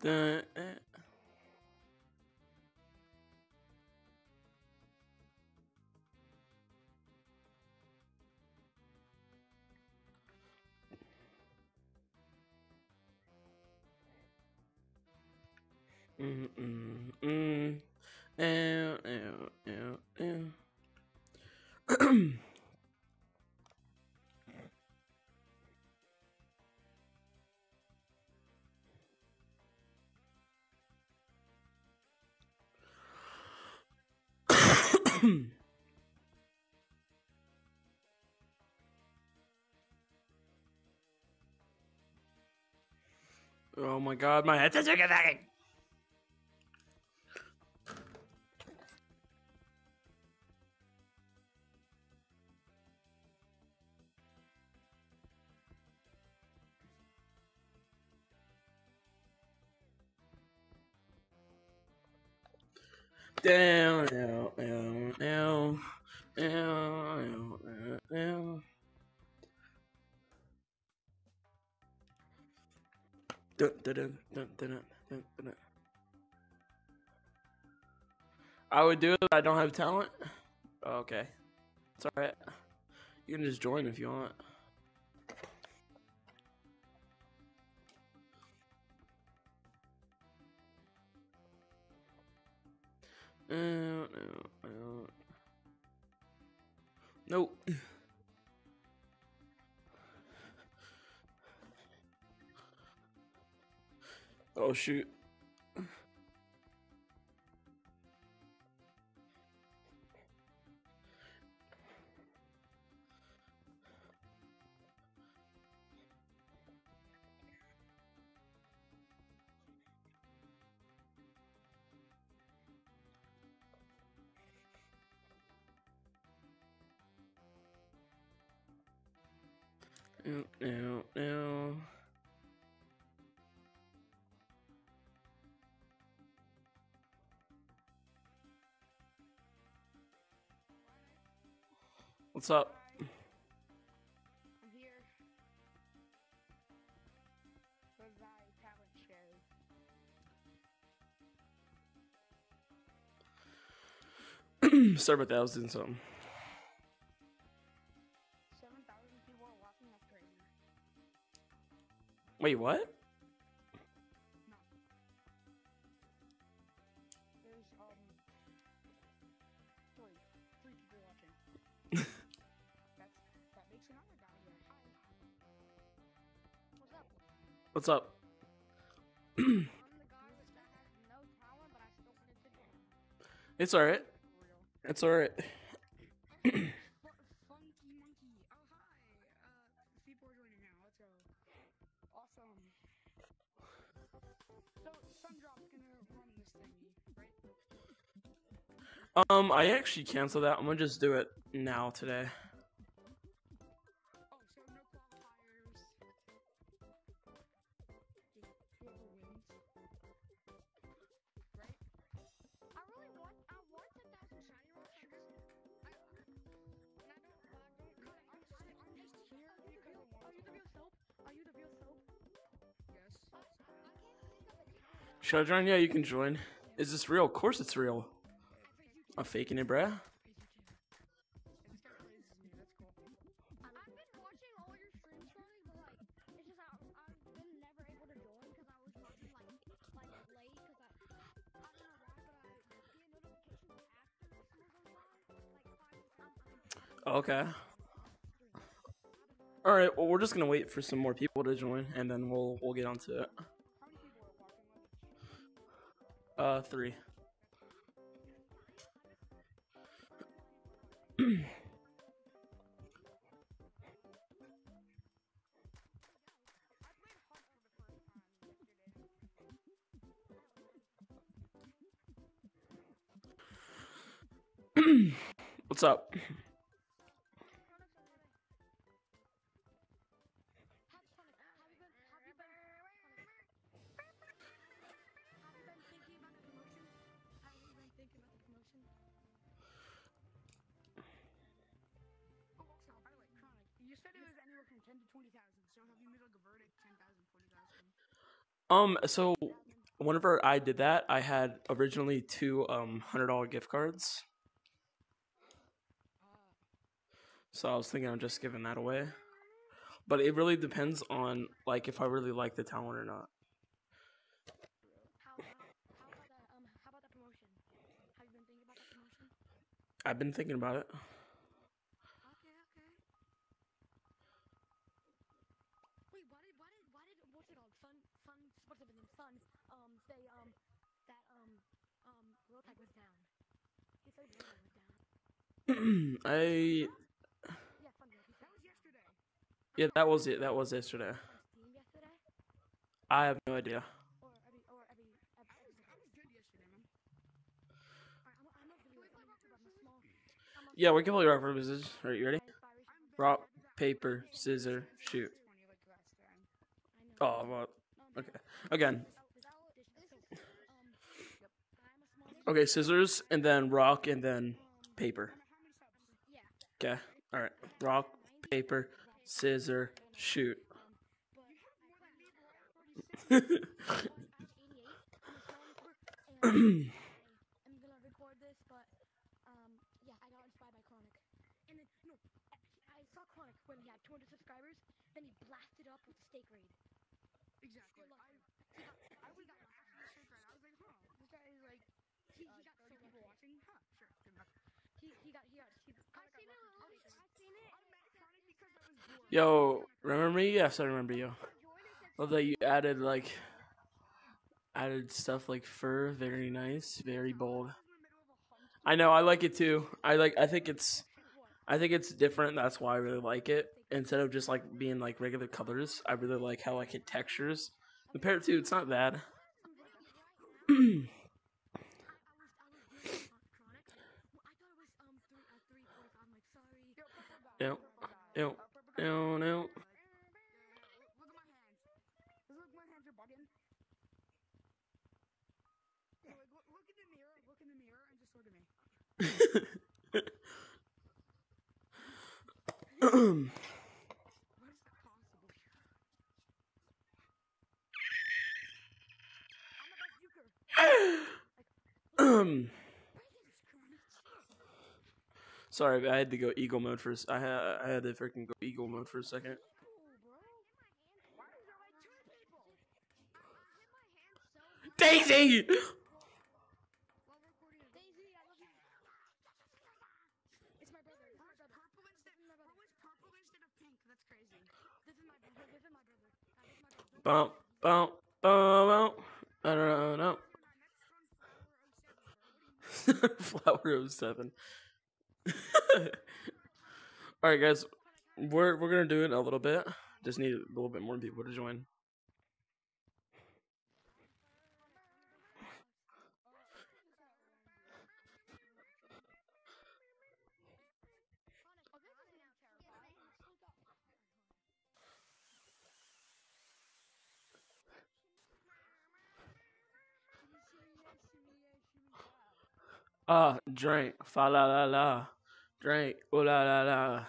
The, eh. Mm, mm, oh my god, my head's a thing. Down, down, down, down, down, down, down. Dun, dun, dun. I would do it. I don't have talent. Oh, okay, it's all right. You can just join if you want. Uh, no, no. Nope. Oh shoot. No, no, no. What's up? I'm here. For thy talent show. Sorry about that. I was doing something. 7,000 people are watching. That's crazy. Wait, what? Sundrop's all right. It's run this thingy, right? Um, I actually cancel that. I'm gonna just do it now today. Should I join? Yeah, you can join. Is this real? Of course it's real. I'm faking it, bruh. Okay. All right. Well, we're just gonna wait for some more people to join, and then we'll we'll get onto it. Time three. What's up? Um, so whenever I did that, I had originally two um hundred dollar gift cards. So I was thinking of just giving that away. But it really depends on like if I really like the talent or not. How, how, how that? Um, how about that promotion? Have you been thinking about that promotion? I've been thinking about it. Okay, okay. Wait, why did why did why did what's it called? Fun fun what's it name? Fun um say um that um um road tag was down. He said road tag was down. I Yeah. That was it. That was yesterday. I have no idea. Yeah, we can play rock paper scissors. Are you ready? Rock, paper, scissors, shoot. Oh, well, okay. Again. Okay, scissors and then rock and then paper. Okay. All right. Rock, paper, scissor, shoot. I'm gonna record this, but um, yeah, I got inspired by Chronic. And then no, I I saw Chronic when he had 200 subscribers. Then he blasted up with Steak Raid. Exactly. I, he got, I was got actually shit right. I was like, huh, this guy is like, He, uh, he got 30 so people lucky. watching. Huh, sure, good enough. He he got he got he I've seen it. I've seen it. Automatic because I was bored. Yo, remember me? Yes, I remember you. Love that you added like added stuff like fur. Very nice. Very bold. I know. I like it too. I like. I think it's. I think it's different. That's why I really like it. Instead of just like being like regular colors, I really like how like it textures. The parrot too. It's not bad. I, I was I was doing Chronic. Well, I thought it was um three three forty five. I'm like sorry. Ew. Ew. No, no. Look at my hands. Look, my hands are bugging. Like, look, look in the mirror. Look in the mirror and just look at me. What is possible here? I'm the best euchre. Sorry, I had to go eagle mode for. a I had. I had to freaking go eagle mode for a second. Daisy. Bump, bump, bump, bump. I don't know. Flower of 07. All right, guys, we're we're gonna do it a little bit. Just need a little bit more people to join. Ah, drink, fa la la la, drink, ooh la la la.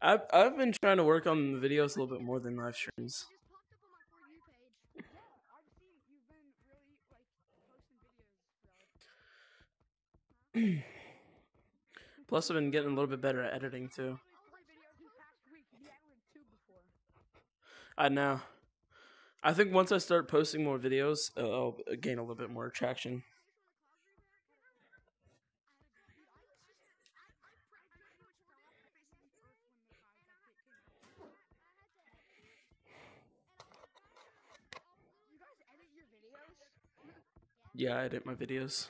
I've I've been trying to work on the videos a little bit more than live streams. Plus, I've been getting a little bit better at editing too. Three videos this past week. You added two before. I know. I think once I start posting more videos, uh, I'll gain a little bit more traction. Yeah, I edit my videos.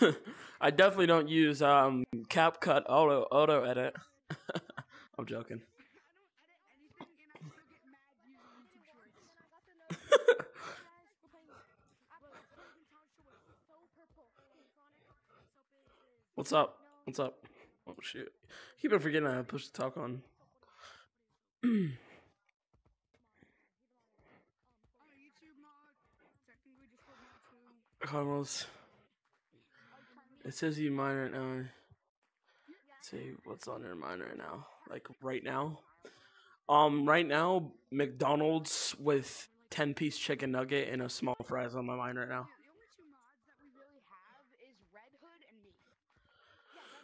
I definitely don't use um CapCut Auto Auto Edit. I'm joking. What's up? What's up? Oh shoot! I keep on forgetting I have push the talk on. Carlos, It says you mine right now. Say what's on your mind right now. Like right now. Um, right now, McDonald's with ten piece chicken nugget and a small fries on my mind right now.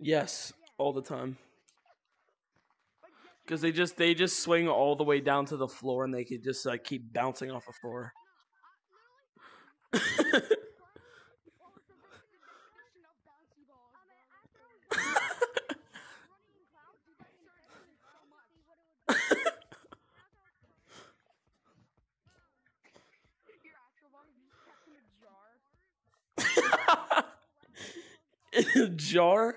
Yes, all the time. Because they just they just swing all the way down to the floor and they could just like keep bouncing off the floor. jar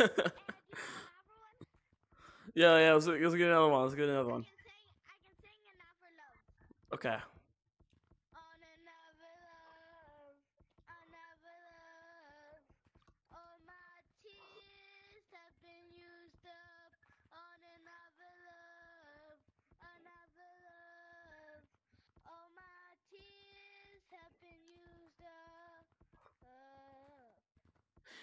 yeah, yeah. Let's, let's get another one. Let's get another one. Okay.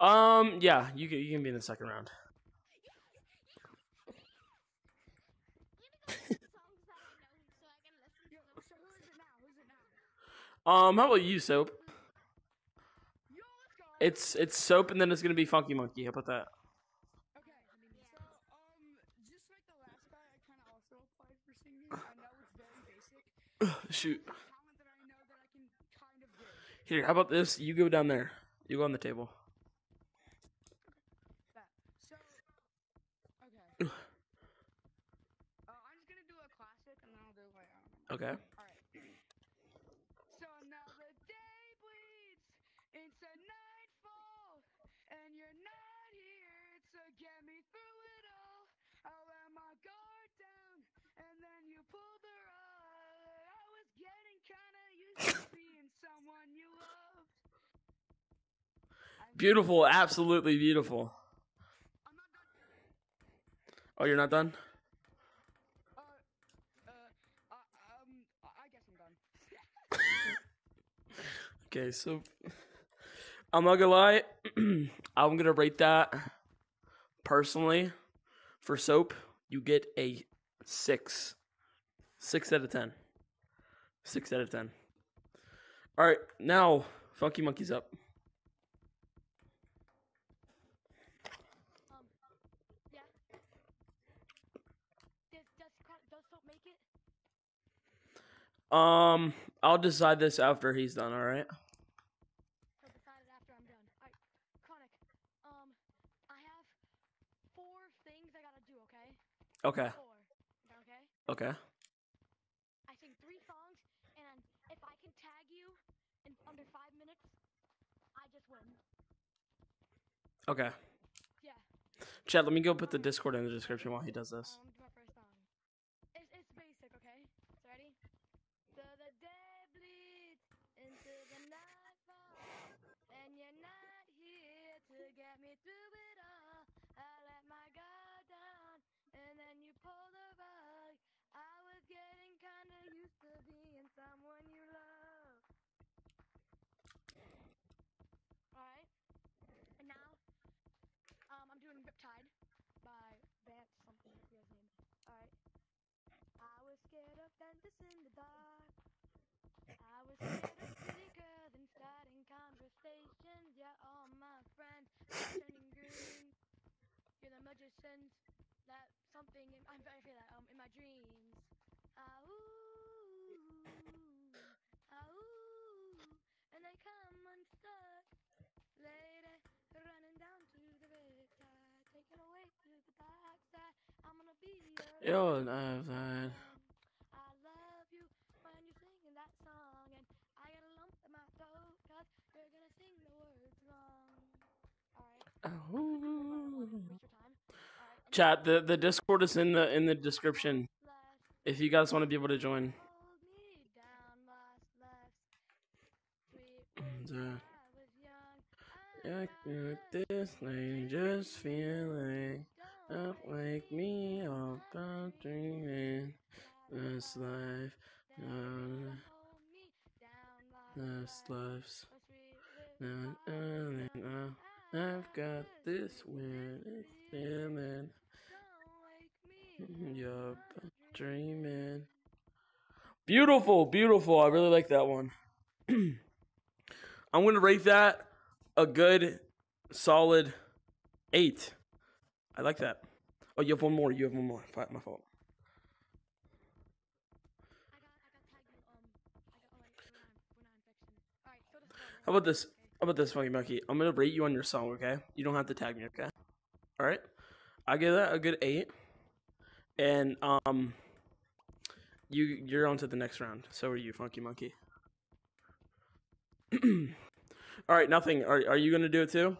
Um, yeah, you can, you can be in the second round. um, how about you, Soap? It's it's Soap, and then it's gonna be Funky Monkey. How about that? Shoot. Here, how about this? You go down there. You go on the table. Okay. Alright. So now the day bleeds into nightfall, and you're not here to get me through it all. I let my guard down, and then you the rug. I was getting kinda used to being someone you loved. Beautiful, absolutely beautiful. Oh, you're not done? Okay, so I'm not gonna lie, I'm gonna rate that personally for soap. You get a six, six out of ten, six out of ten. All right, now Funky Monkey's up. Um, yeah. Does does does soap make it? Um, I'll decide this after he's done. All right. He'll decide it after I'm done. Alright, Chronic. Um, I have four things I gotta do. Okay. Okay. Four. Okay? Okay. I sing three songs, and if I can tag you in under five minutes, I just win. Okay. Yeah. Chad, let me go put the Discord in the description while he does this. Um, someone you love. Alright? And now, um, I'm doing Riptide by Vance something. I forget his name. Alright. I was scared of dentists in the dark. I was scared of pretty girls and starting conversations. Yeah, all my friends are turning green. You're the magicians. That something in, I'm I feel that um in my dreams. Ah ooh, ah ooh, and they come unstuck. Lady, running down to the red tide, taken away to the dark side. I'm gonna be your Yo, love I've had- song. I love you when you're singing that song, and I got a lump in my throat 'cause you're gonna sing the words wrong. Alright, Ooh. waste your time. Alright, and Chat, the the Discord is in the in the description if you guys want to be able to join. hold me down, lost left. Sweet And, when uh, I was young, Yeah, got this lady just feeling up, wake me up, I'm dreaming this life, uh, this life's now. I've got this weird feeling, I'm dreaming. Beautiful, beautiful. I really like that one. I'm gonna rate that a good, solid eight. I like that. Oh, you have one more. You have one more. My fault. How about this? How about this, Funky Monkey? I'm gonna rate you on your song, okay? You don't have to tag me, okay? All right. I give that a good eight, and um, you you're on to the next round. So are you, Funky Monkey. All right, nothing. Are are you gonna do it too?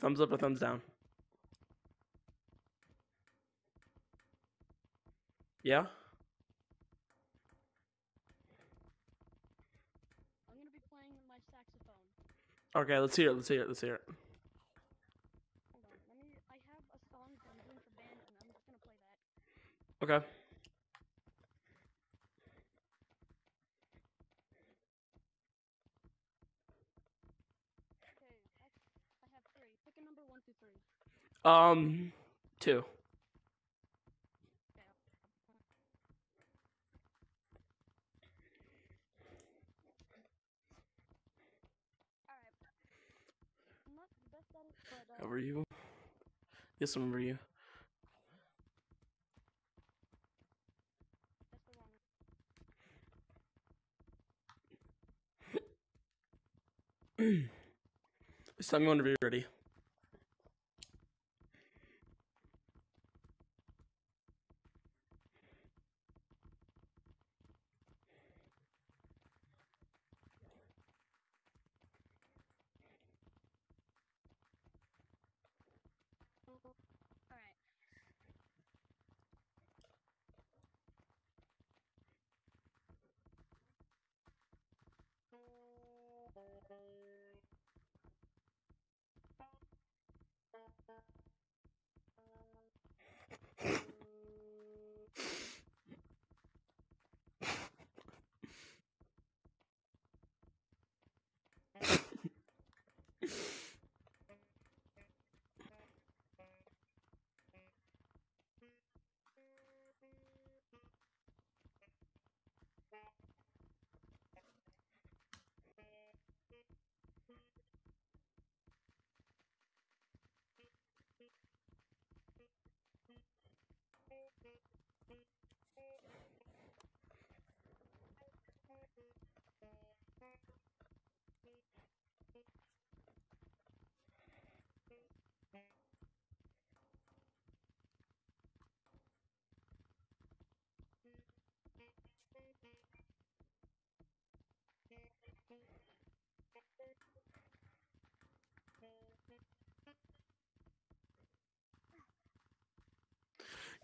Thumbs up or thumbs down? Yeah. I'm gonna be playing my saxophone. Okay, let's hear it. Let's hear it. Let's hear it. Hold on, let me. I have a song that I'm doing for band, and I'm just gonna play that. Okay. Okay, I, I have three. Pick a number one through three. Um, two. Okay. I'll- I'll- Alright. I'm not the best at it, but uh, How are you? Yes, I remember you. one. Just tell me whenever you're ready.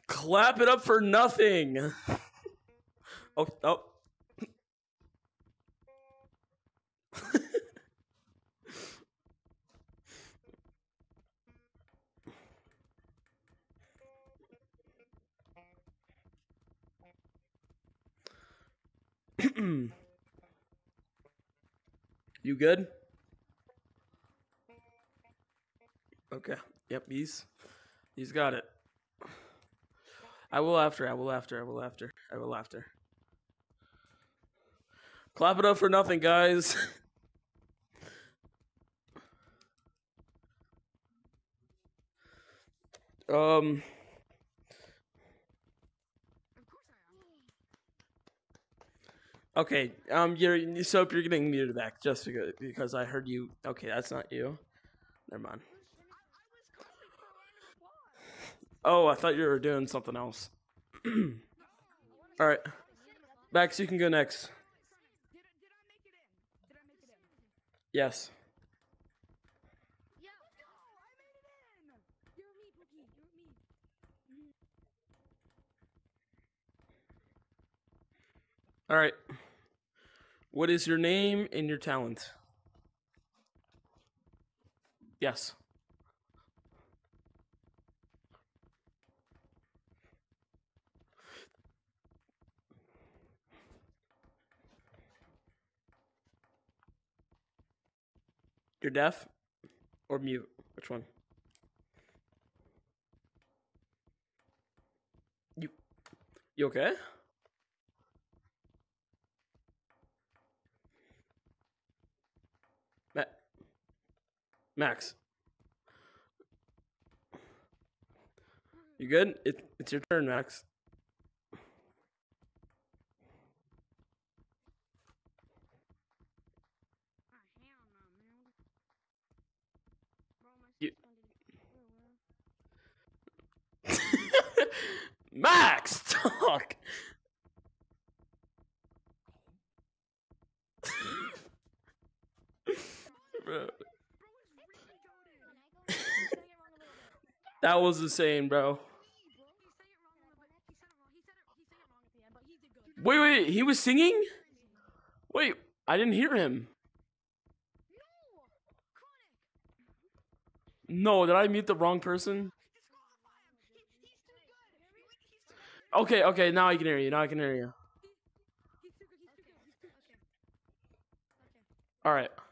Clap it up for nothing. oh, oh. you good? Okay. Yep, he's he's got it. I will after, I will after, I will after, I will after. Clap it up for nothing, guys. um Okay, um you're soap you're getting muted back just because I heard you okay, that's not you. Never mind. Oh, I thought you were doing something else. All right, Max, you can go next. Yes. All right. What is your name and your talent? Yes. You're deaf or mute? Which one? You You okay? Ma- Max. You good? It, it's your turn, Max. Ah, hell no, man. Bro, my You- shit's gonna get- oh, well. Max, talk. Bro, that was insane, bro. Wait, wait, he was singing? Wait, I didn't hear him. No, did I meet the wrong person? Disqualify him. He, he's too good. He's too good. Okay, okay, now I can hear you. Now I can hear you. He's too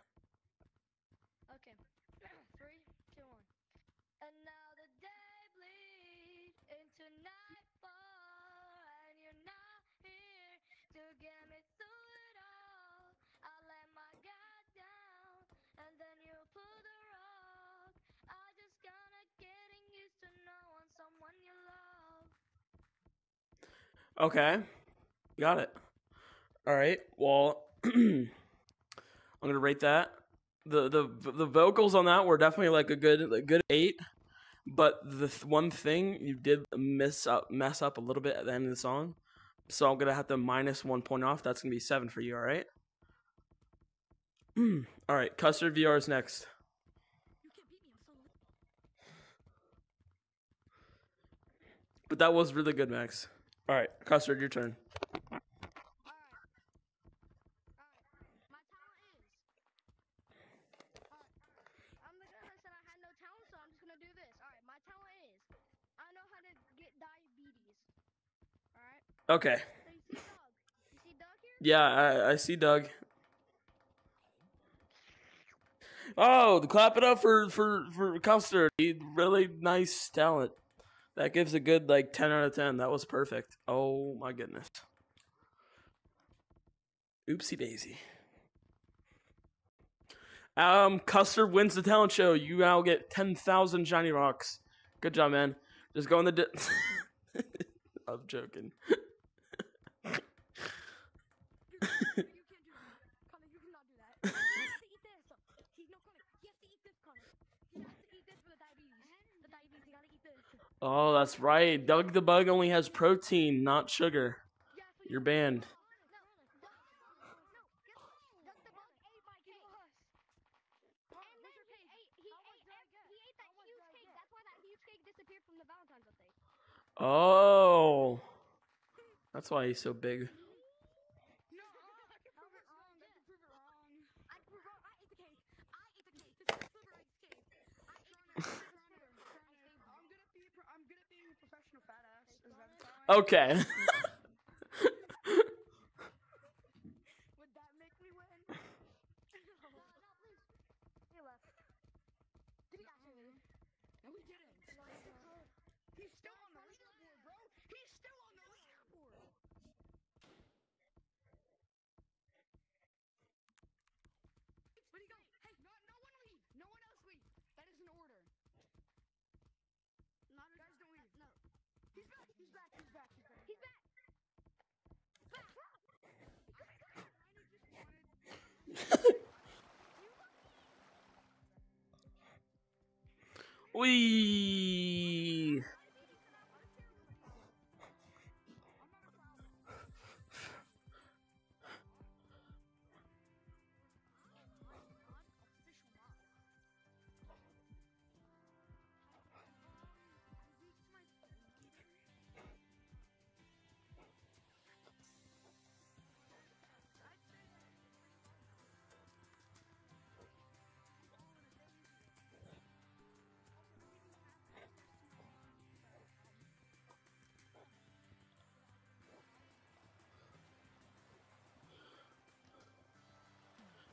Okay. Got it. All right. Well, I'm gonna rate that. the the The vocals on that were definitely like a good a good eight. But the th- one thing you did miss up mess up a little bit at the end of the song, so I'm gonna have to minus one point off. That's gonna be seven for you. All right. all right. Custard next. I'm so lit. But that was really good, Max. All right, Custard, your turn. Okay. Yeah, I, I see Doug. Oh, clap it up for for for Custard. He really nice talent. That gives a good like ten out of ten. That was perfect. Oh my goodness. Oopsie daisy. Um, Custard wins the talent show. You now get ten thousand shiny rocks. Good job, man. Just go in the. I'm joking. You can't do that. Connor, you cannot do that. He has to eat this. He, no, Connor, he has to eat this, Connor. He has to eat this for the diabetes. The diabetes, he gotta eat this. Oh, that's right. Doug the Bug only has protein, not sugar. You're banned. Oh. That's why he's so what? Doug the bug ate my cake. And What's then your he cake? ate, he How much ate, did I ev- get? he ate that How much huge did I cake. get? That's why that huge cake disappeared from the Valentine's Day. Oh. That's why he's so big. No, I can prove it wrong. I can prove it wrong. I can prove it wrong. I ate the cake. I ate the cake. This is Sliver ate the cake. I ate the cake. I'm good at being. pro- I'm good at being a professional fat ass. Is that fine? Okay. Would that make me win? He left. Did he actually leave? No, we didn't. He's still on the leaderboard, bro. He's still on the leaderboard. Where'd he go? Hey, no, no one leave. No one else leave. That is an order. Not a, Guys, don't leave. No. He's back. He's back. He's back. He's back. He's back. Wee.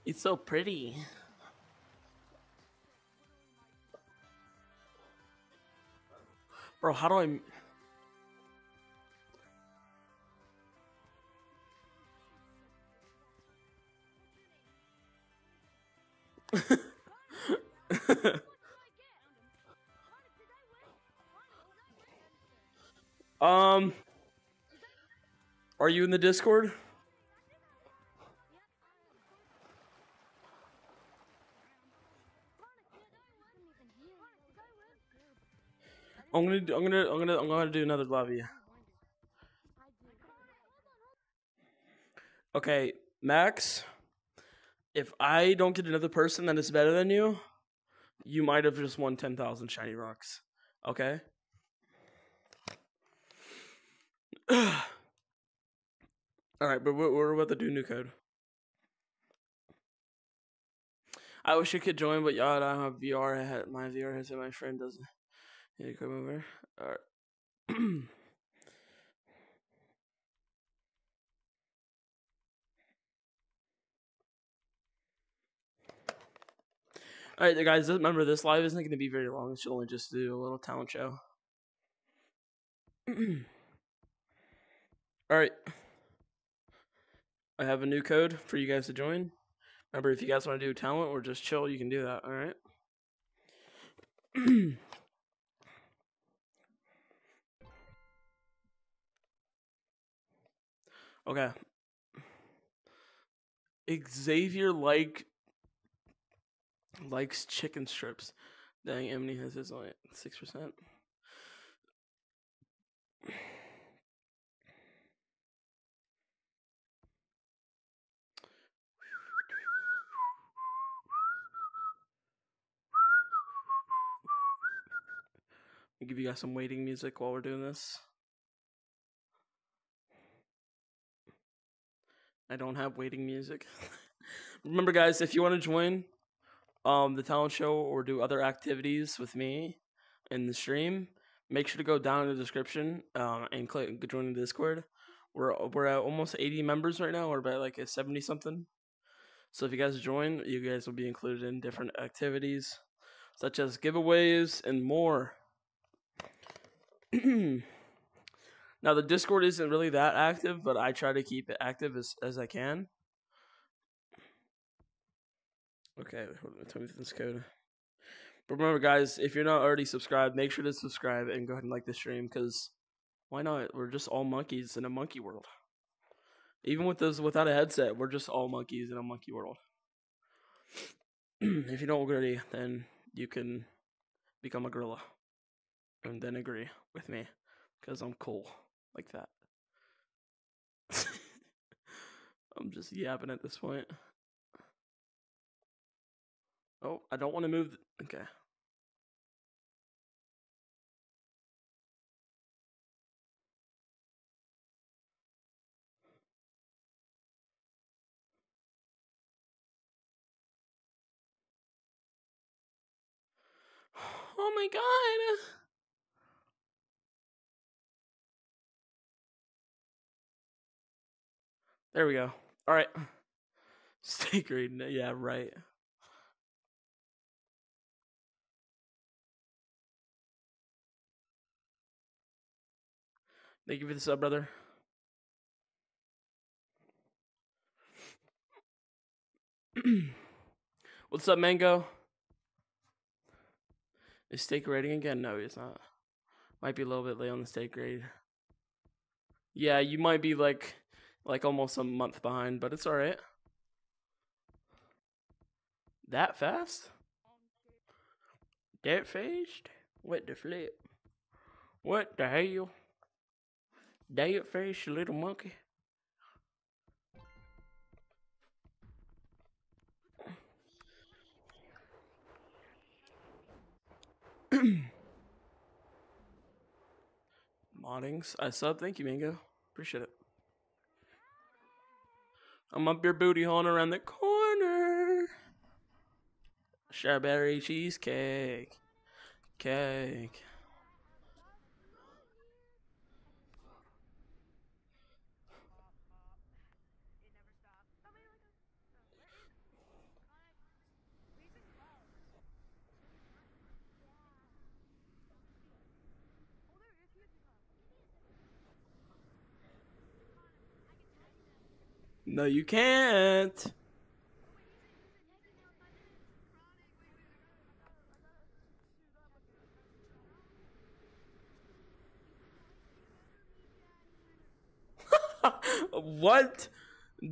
It's so pretty. Bro, how do I... Um Are you in the Discord? I'm gonna do, I'm gonna I'm gonna I'm gonna do another lobby. Okay, Max. If I don't get another person that is better than you, you might have just won ten thousand shiny rocks. Okay. All right, but we're, we're about to do new code. I wish you could join, but y'all, I don't have VR. My VR headset. My friend doesn't. Yeah, come over. All right. All right, guys. Remember, this live isn't going to be very long. It should only just do a little talent show. All right. I have a new code for you guys to join. Remember, if you guys want to do talent or just chill, you can do that. All right. okay. Xavier like likes chicken strips. Dang, Emily has his only six percent. Give you guys some waiting music while we're doing this. I don't have waiting music. Remember, guys, if you want to join um, the talent show or do other activities with me in the stream, make sure to go down in the description um, and click join the Discord. We're we're at almost 80 members right now. We're about like a 70 something. So if you guys join, you guys will be included in different activities such as giveaways and more. now the Discord isn't really that active, but I try to keep it active as as I can. Okay, tell me this code. But remember, guys, if you're not already subscribed, make sure to subscribe and go ahead and like the stream because why not? We're just all monkeys in a monkey world. Even with this, without a headset, we're just all monkeys in a monkey world. if you don't agree, then you can become a gorilla and then agree with me because I'm cool like that. I'm just yapping at this point. Oh, I don't want to move. Okay. Oh my god! There we go. All right. Stay great. Yeah, right. Thank you for the sub, brother. What's up, Mango? Is steak rating again? No, it's not. Might be a little bit late on the steak grade. Yeah, you might be like like almost a month behind, but it's alright. That fast? That fast? What the flip? What the hell? That fast, you little monkey? Moddings. I uh, sub. Thank you, Mango. Appreciate it. I'm up your booty hole around the corner. Strawberry cheesecake. Cake. No, you can't. what?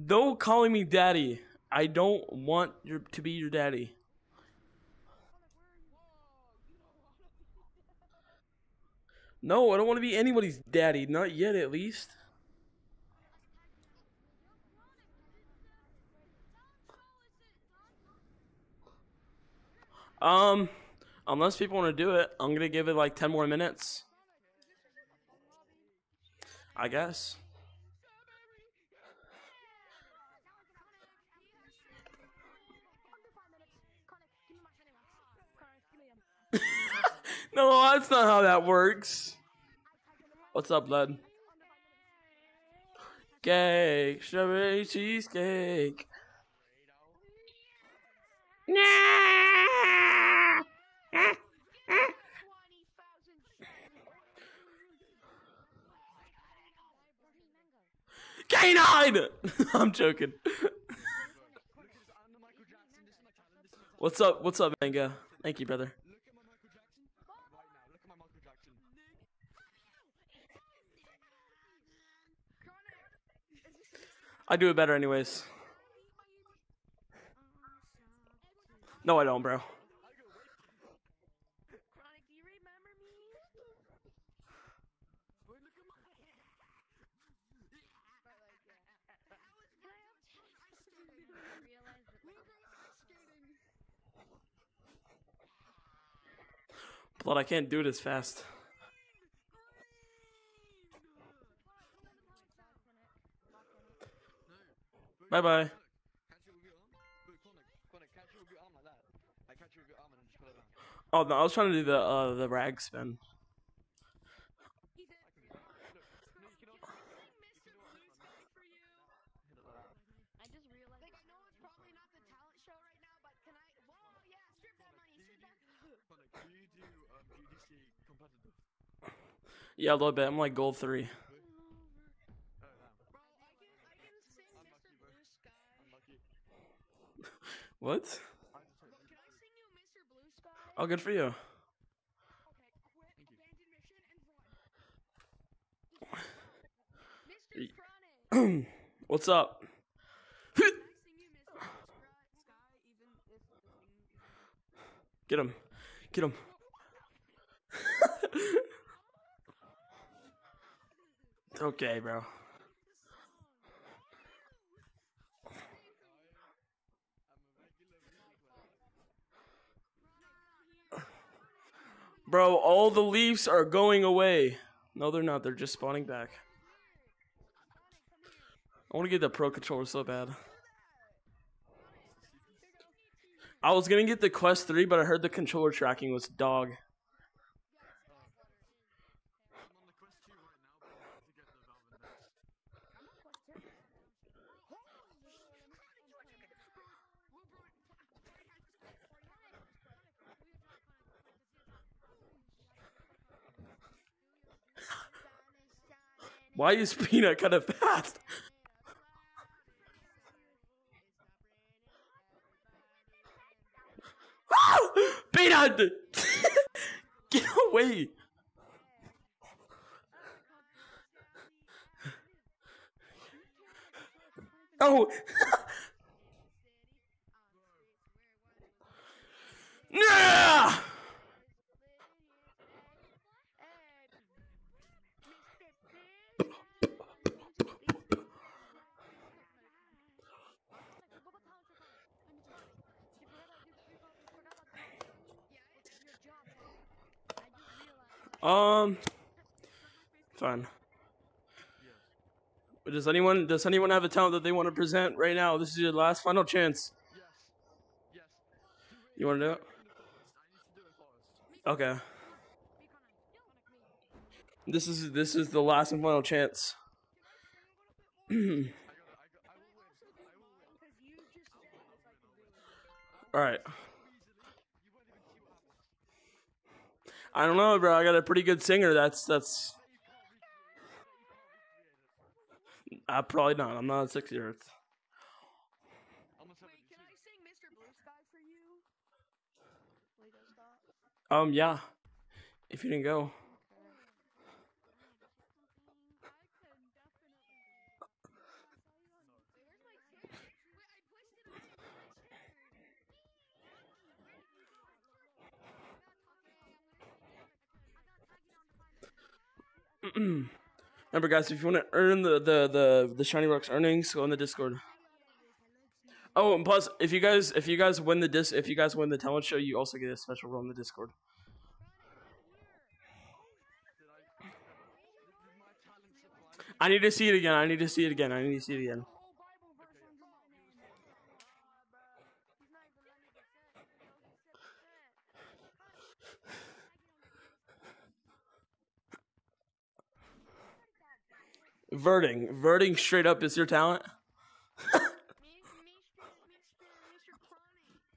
Don't calling me daddy. I don't want your to be your daddy. No, I don't want to be anybody's daddy. Not yet, at least. Um, unless people want to do it, I'm gonna give it like ten more minutes. I guess. no, that's not how that works. What's up, lad? Cake, strawberry cheesecake. Nah. Canine! I'm joking. What's up? What's up, Manga? Thank you, brother. I do it better, anyways. No, I don't, bro. But I can't do as fast. Bye bye. Oh no, I was trying to do the uh the rag spin. Yeah, a little bit. I'm like gold three. Oh Oh, good for you. Okay, quit Thank you. mission and run. Mr. Chronic. What's up? Can I sing you Mr. Blue Sky, Sky even if the thing Get him. Get him. okay, bro. Bro, all the leaves are going away. No, they're not. They're just spawning back. I want to get the pro controller so bad. I was gonna get the Quest 3, but I heard the controller tracking was dog. Why is Peanut kind of fast? Ah! Peanut! Get away! Oh! nah! Um, fine. But Does anyone does anyone have a talent that they want to present right now? This is your last final chance. You want to do it? Okay. This is this is the last and final chance. I gotta, I, got, I will win. I will win. All right. Easily. You won't even see what happens. I don't know, bro. I got a pretty good singer. That's that's. You can't recreate it. You can't recreate it. Uh, probably not. I'm not a six year old. I'm a 72. Wait, can I sing Mr. Blue Sky for you? Wait, does that? Um, yeah. If you didn't go. Remember, guys, if you want to earn the, the, the, the Shiny Rocks earnings, go on the Discord. Oh, and plus, if you guys if you guys win the dis if you guys win the talent show, you also get a special role in the Discord. I need to see it again. I need to see it again. I need to see it again. whole Bible verse on John and He's not even ninety percent. Verting, verting straight up is your talent.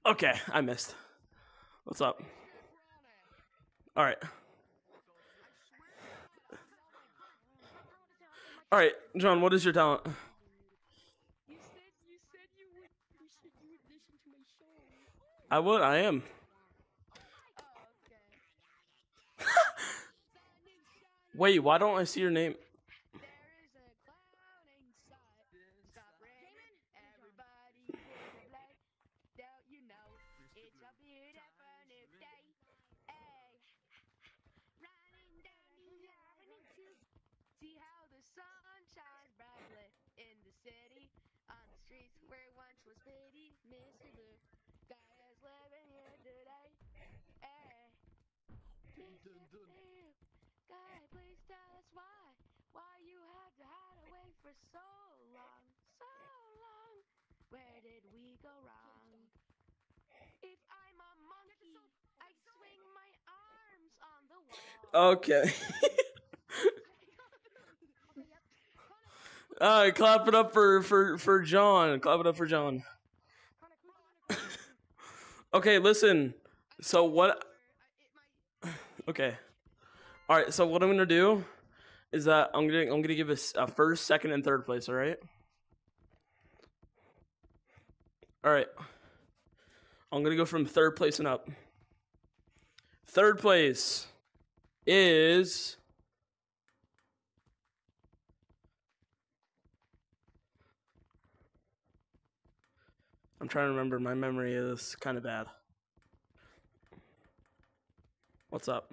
Okay, I missed. What's up? All right. All right, John. What is your talent? You said you said you would you said you would listen to my song. I would. I am. Oh. Wait, why don't I see your name? Mr. Blue Guy, please tell us why. Why you had to hide away for so long, so long. Where did we go wrong? If I'm a monkey, I swing my arms on the wall. Okay. All right, clap it up for for for John. Clap it up for John. Okay, listen. So what? Okay. All right. So what I'm gonna do is that I'm gonna I'm gonna give us a first, second, and third place. All right. All right. I'm gonna go from third place and up. Third place is. I'm trying to remember. My memory is kind of bad. What's up?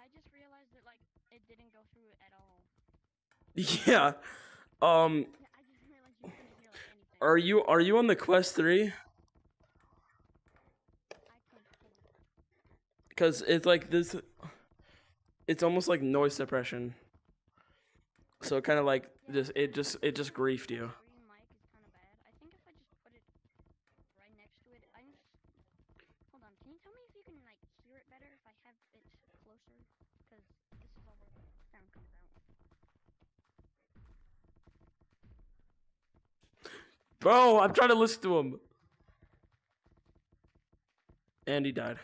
I just realized that like it didn't go through at all. Yeah. Um. I just realized you couldn't hear like anything. Um, are you are you on the quest three? Because it's like this. It's almost like noise suppression. So kind of like just it just it just griefed you. Green mic is kind of bad. I think if I just put it right next to it, I'm just. Hold on. Can you tell me if you can like hear it better if I have it closer? Because this is all where the sound comes out. Bro, I'm trying to listen to him. And he died.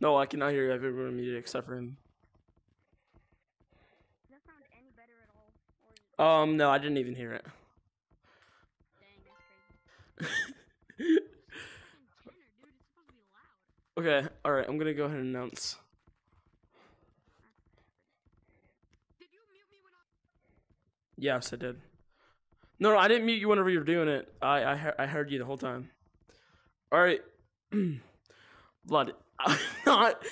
No, I cannot hear everyone muted except for him. That sound any better at all? Or Um, no, I didn't even hear it. dang, that's crazy. Fucking tenor, dude. It's supposed to be loud. Okay, all right. I'm gonna go ahead and announce. Did you mute me when I? Yes, I did. No, no, I didn't mute you whenever you were doing it. I I, I heard you the whole time. All right, blood. I'm not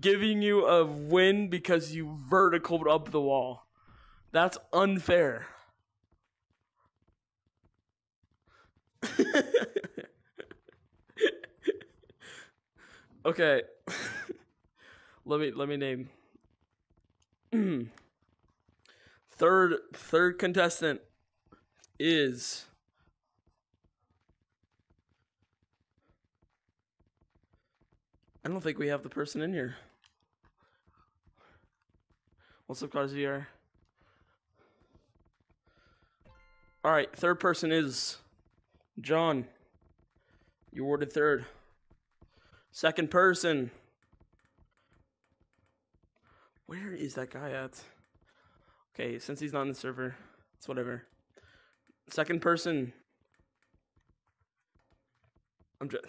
giving you a win because you verticaled up the wall. That's unfair. okay. let me let me name. third third contestant is I don't think we have the person in here. What's up, Cars VR? All right, third person is John. You awarded third. Second person. Where is that guy at? Okay, since he's not in the server, it's whatever. Second person. I'm just.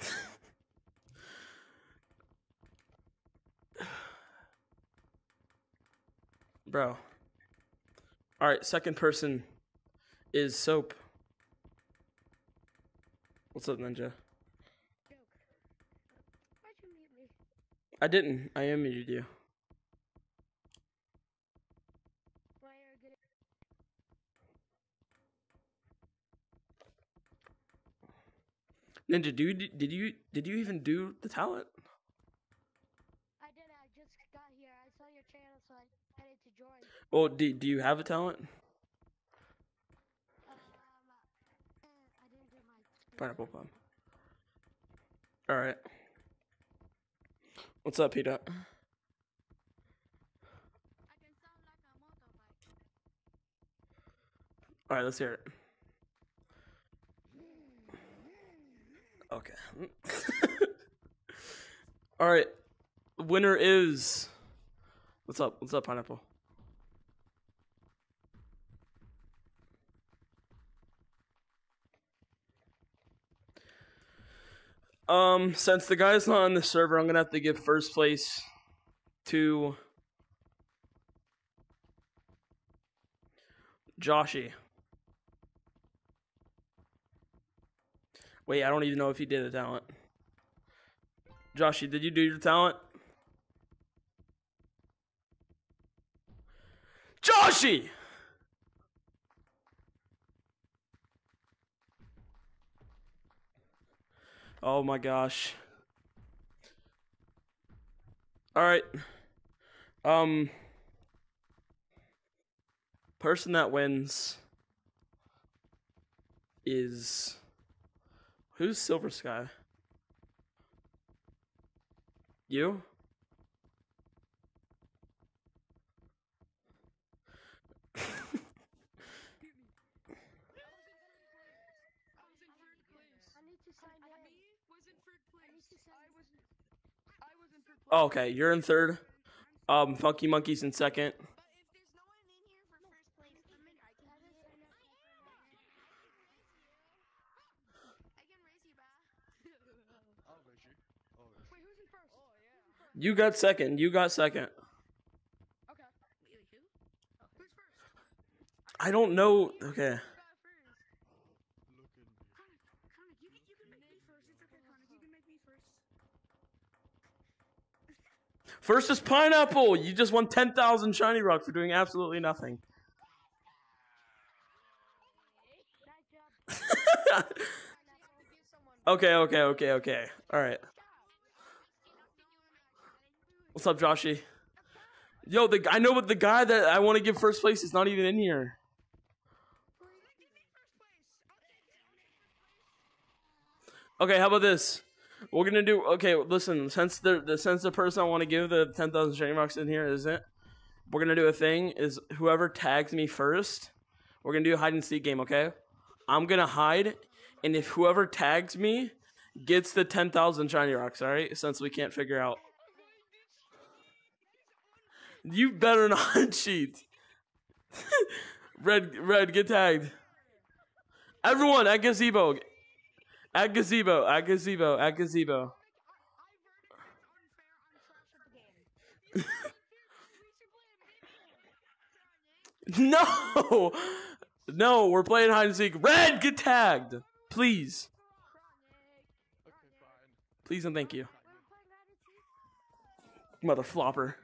Bro. Alright, second person is Soap. What's up, Ninja? Why'd you mute me? I didn't. I am muted you. Why are you good Ninja, do you, did you did you even do the talent? I did. I just got here. I saw your channel, so I decided to join. Well, do, do you have a talent? Um, I didn't do my. Pineapple palm. All right. What's up, Peter? I can sound like a motorbike. All right, let's hear it. Okay. All right. Winner is. What's up? What's up, pineapple? Um, since the guy's not on the server, I'm gonna have to give first place to Joshy. Wait, I don't even know if he did a talent. Joshy, did you do your talent? Joshy! Oh my gosh. Alright. Um person that wins is who's Silver Sky? You? I was in third place. I need to sign in. Me was in third place. to send I was. I was in third place. Oh, okay, you're in third. Um, Funky Monkey's in second. But if there's no one in here for first place, I'm in. I can. I can raise you, bro. I'll raise you. I'll raise you. Wait, who's in first? Oh yeah. You got second. You got second. Okay. Who's first? I don't know. Okay. First? Look at me. Conic, Conic, you can, you can make me first. It's okay, Conic. You can make me first. First is Pineapple. You just won 10,000 Shiny Rock for doing absolutely nothing. Okay, okay, okay, okay. All right. What's up, Joshy? Yo, the I know, but the guy that I want to give first place is not even in here. Okay, how about this? We're gonna do. Okay, listen. Since the, the since the person I want to give the ten thousand shiny rocks in here isn't, we're gonna do a thing. Is whoever tags me first, we're gonna do a hide and seek game. Okay, I'm gonna hide, and if whoever tags me gets the ten thousand shiny rocks, all right. Since we can't figure out. You better not cheat. red, red, get tagged. Everyone at gazebo. At gazebo. At gazebo. At gazebo. No, no, we're playing hide and seek. Red, get tagged, please, please and thank you, mother flopper.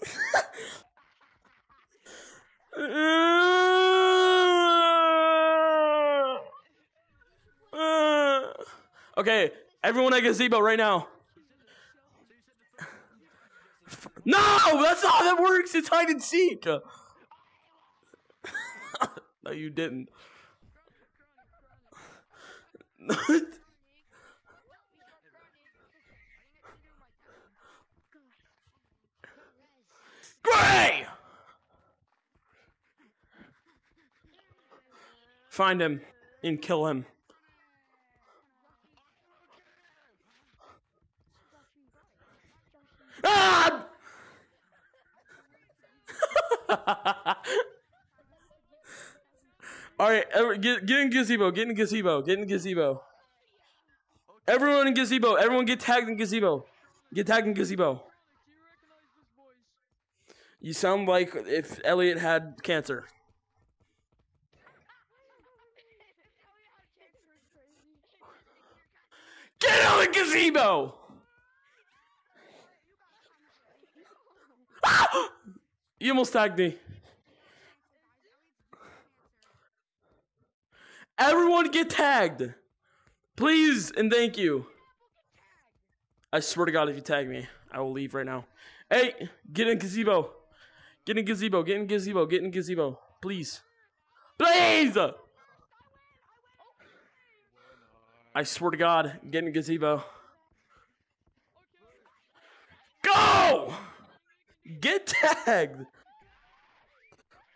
okay, everyone at gazebo right now. No, that's not how that works. It's hide and seek. no, you didn't. Gray! Find him and kill him. Ah! All right, every- get get in gazebo. Get in gazebo. Get in gazebo. Everyone in gazebo. Everyone get tagged in gazebo. Get tagged in gazebo. Do you recognize this voice? You sound like if Elliot had cancer. Get out of the gazebo! You almost tagged me. Everyone get tagged. Please and thank you. I swear to God, if you tag me, I will leave right now. Hey, get in gazebo. Get in gazebo. Get in gazebo. Get in gazebo. Please. Please! I swear to God, get in gazebo. Go! Get tagged.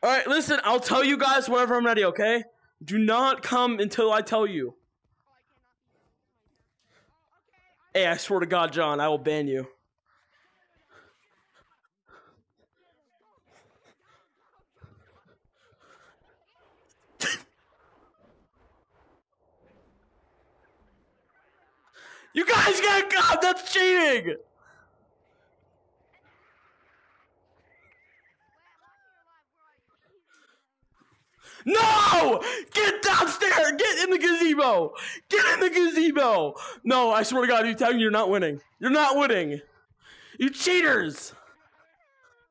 All right, listen, I'll tell you guys whenever I'm ready, okay? Do not come until I tell you. Hey, I swear to God, John, I will ban you. You guys got God, that's cheating! No! Get downstairs! Get in the gazebo! Get in the gazebo! No, I swear to God, you tell me you're not winning. You're not winning. You cheaters!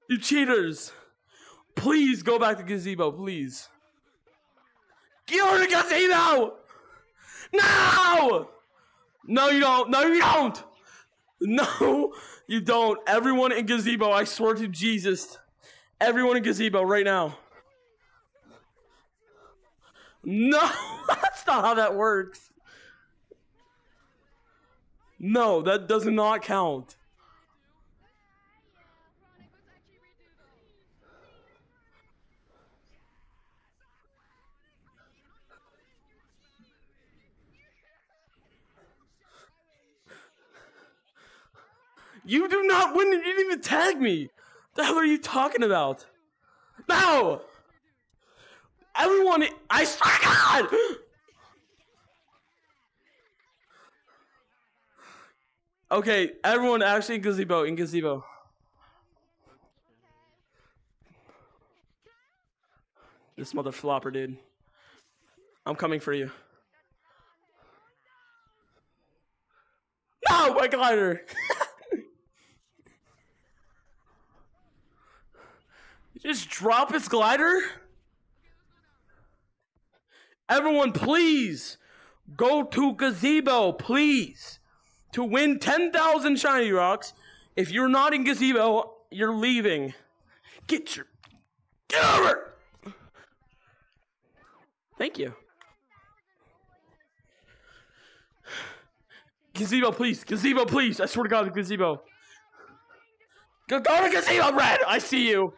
You cheaters! Please go back to gazebo, please. Get over the gazebo! No! No, you don't. No, you don't. No, you don't. Everyone in gazebo, I swear to Jesus. Everyone in gazebo right now. No, that's not how that works. No, that does not count. You do not win. You didn't even tag me. The hell are you talking about? No! Everyone, I swear God! Okay, everyone actually in gazebo, in gazebo. This mother flopper, dude. I'm coming for you. No, my glider! Just drop his glider? Everyone, please go to gazebo, please, to win 10,000 shiny rocks. If you're not in gazebo, you're leaving. Get your. Get over! Thank you. Gazebo, please. Gazebo, please. I swear to God, gazebo. Go, go to gazebo, Red. I see you.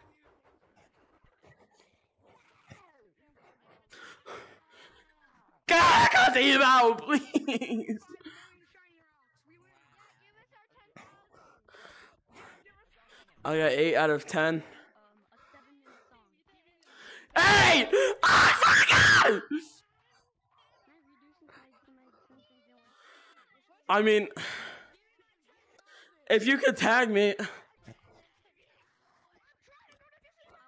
God, gazebo, please. I got eight out of ten. Um, a seven song. Hey! Oh I mean, if you could tag me, I wanna, I just wanna redo because,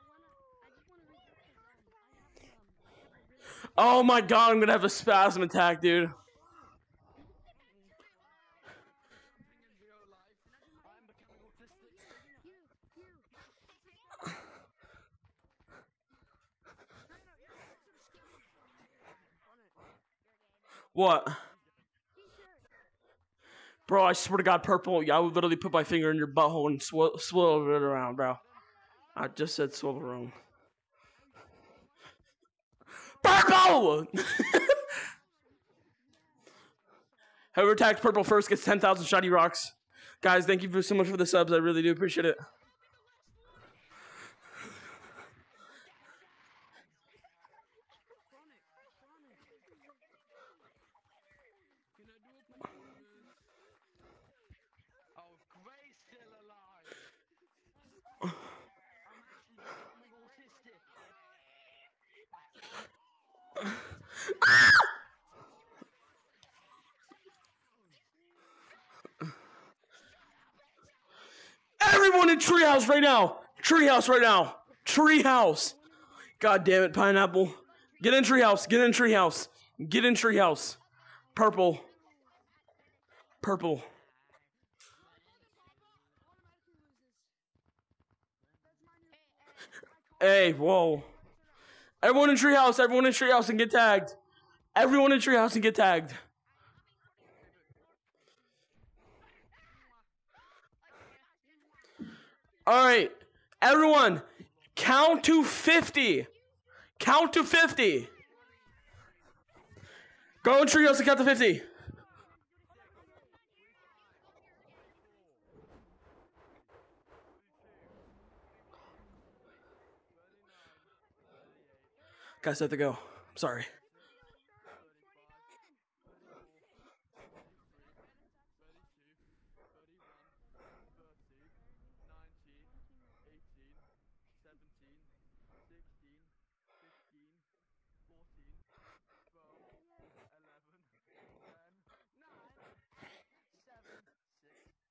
um, I have, um, oh my god, I'm gonna have a spasm attack, dude. What? Bro, I swear to God, purple. Yeah, I would literally put my finger in your butthole and sw- it around, bro. I just said swivel wrong. Purple! Whoever attacks purple first gets 10,000 shiny rocks. Guys, thank you so much for the subs. I really do appreciate it. Oh, Gray's still alive. I'm actually becoming autistic. Everyone in treehouse right now. Treehouse right now. Treehouse. God damn it, pineapple. Get in treehouse. Get in treehouse. Get in treehouse. Purple. Purple. Hey, whoa. Everyone in treehouse. Everyone in treehouse and get tagged. Everyone in treehouse and get tagged. All right, everyone, count to 50. Count to 50. Go in trios and count to 50. Guys, have to go. I'm sorry.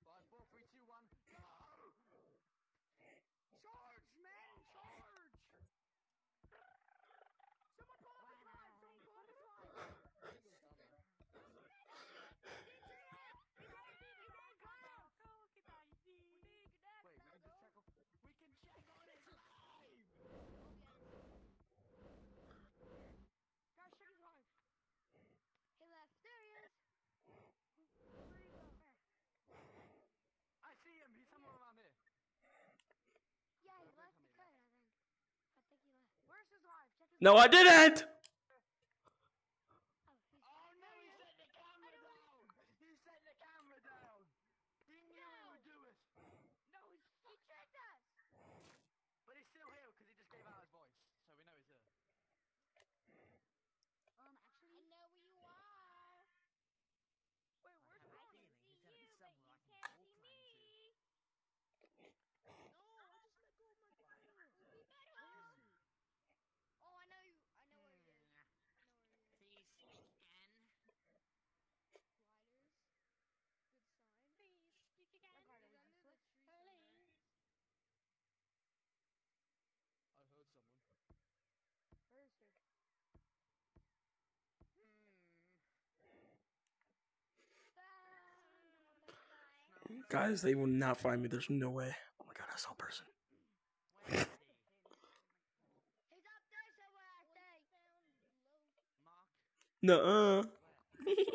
Five, four, three, two, one, go! Charge, man, charge! Someone pull up the drive! Someone pull up the drive! Wait, we can just check off. We can check on his live! Guys, check his live! He left. There he is. Where you go? Where? I see him. He's somewhere around here. Yeah, he left the cut, I think. I think he left. Where's his live? Check his No, I didn't. Oh, he's Oh no, he set the camera down! He set the camera down! He knew he would do it! No, he's he tricked us. But he's still here because he just gave out his voice, so we know he's here. um, actually, I know where you are. Wait, where's I Ronnie? can see you, but you can't see me. No, I just let go of my fire. Be better. Oh, I know you. I know where he is. I know where he is. Please speak again. Gliders. Good sign. Please speak again. glider He's was under the useless. tree somewhere. I heard someone. where is he? Hmm. Guys, they will not find me. There's no way. Oh my god, I saw a person. I'll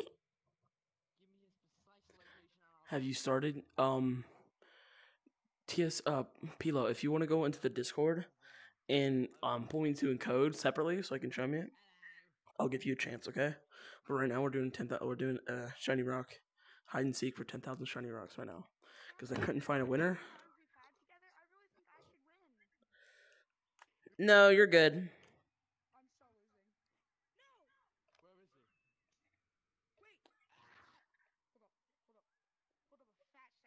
Have you started? Um, TS uh Pilo, if you want to go into the Discord and um pull me into encode separately so I can show me it, I'll give you a chance, okay? But right now we're doing ten. We're doing uh shiny rock hide and seek for ten thousand shiny rocks right now because I couldn't find a winner. Ones we've had together, I really think I should win. No, you're good. I'm so losing. Where is he? Wait. Hold up. Hold up. Hold up a fat second, guys.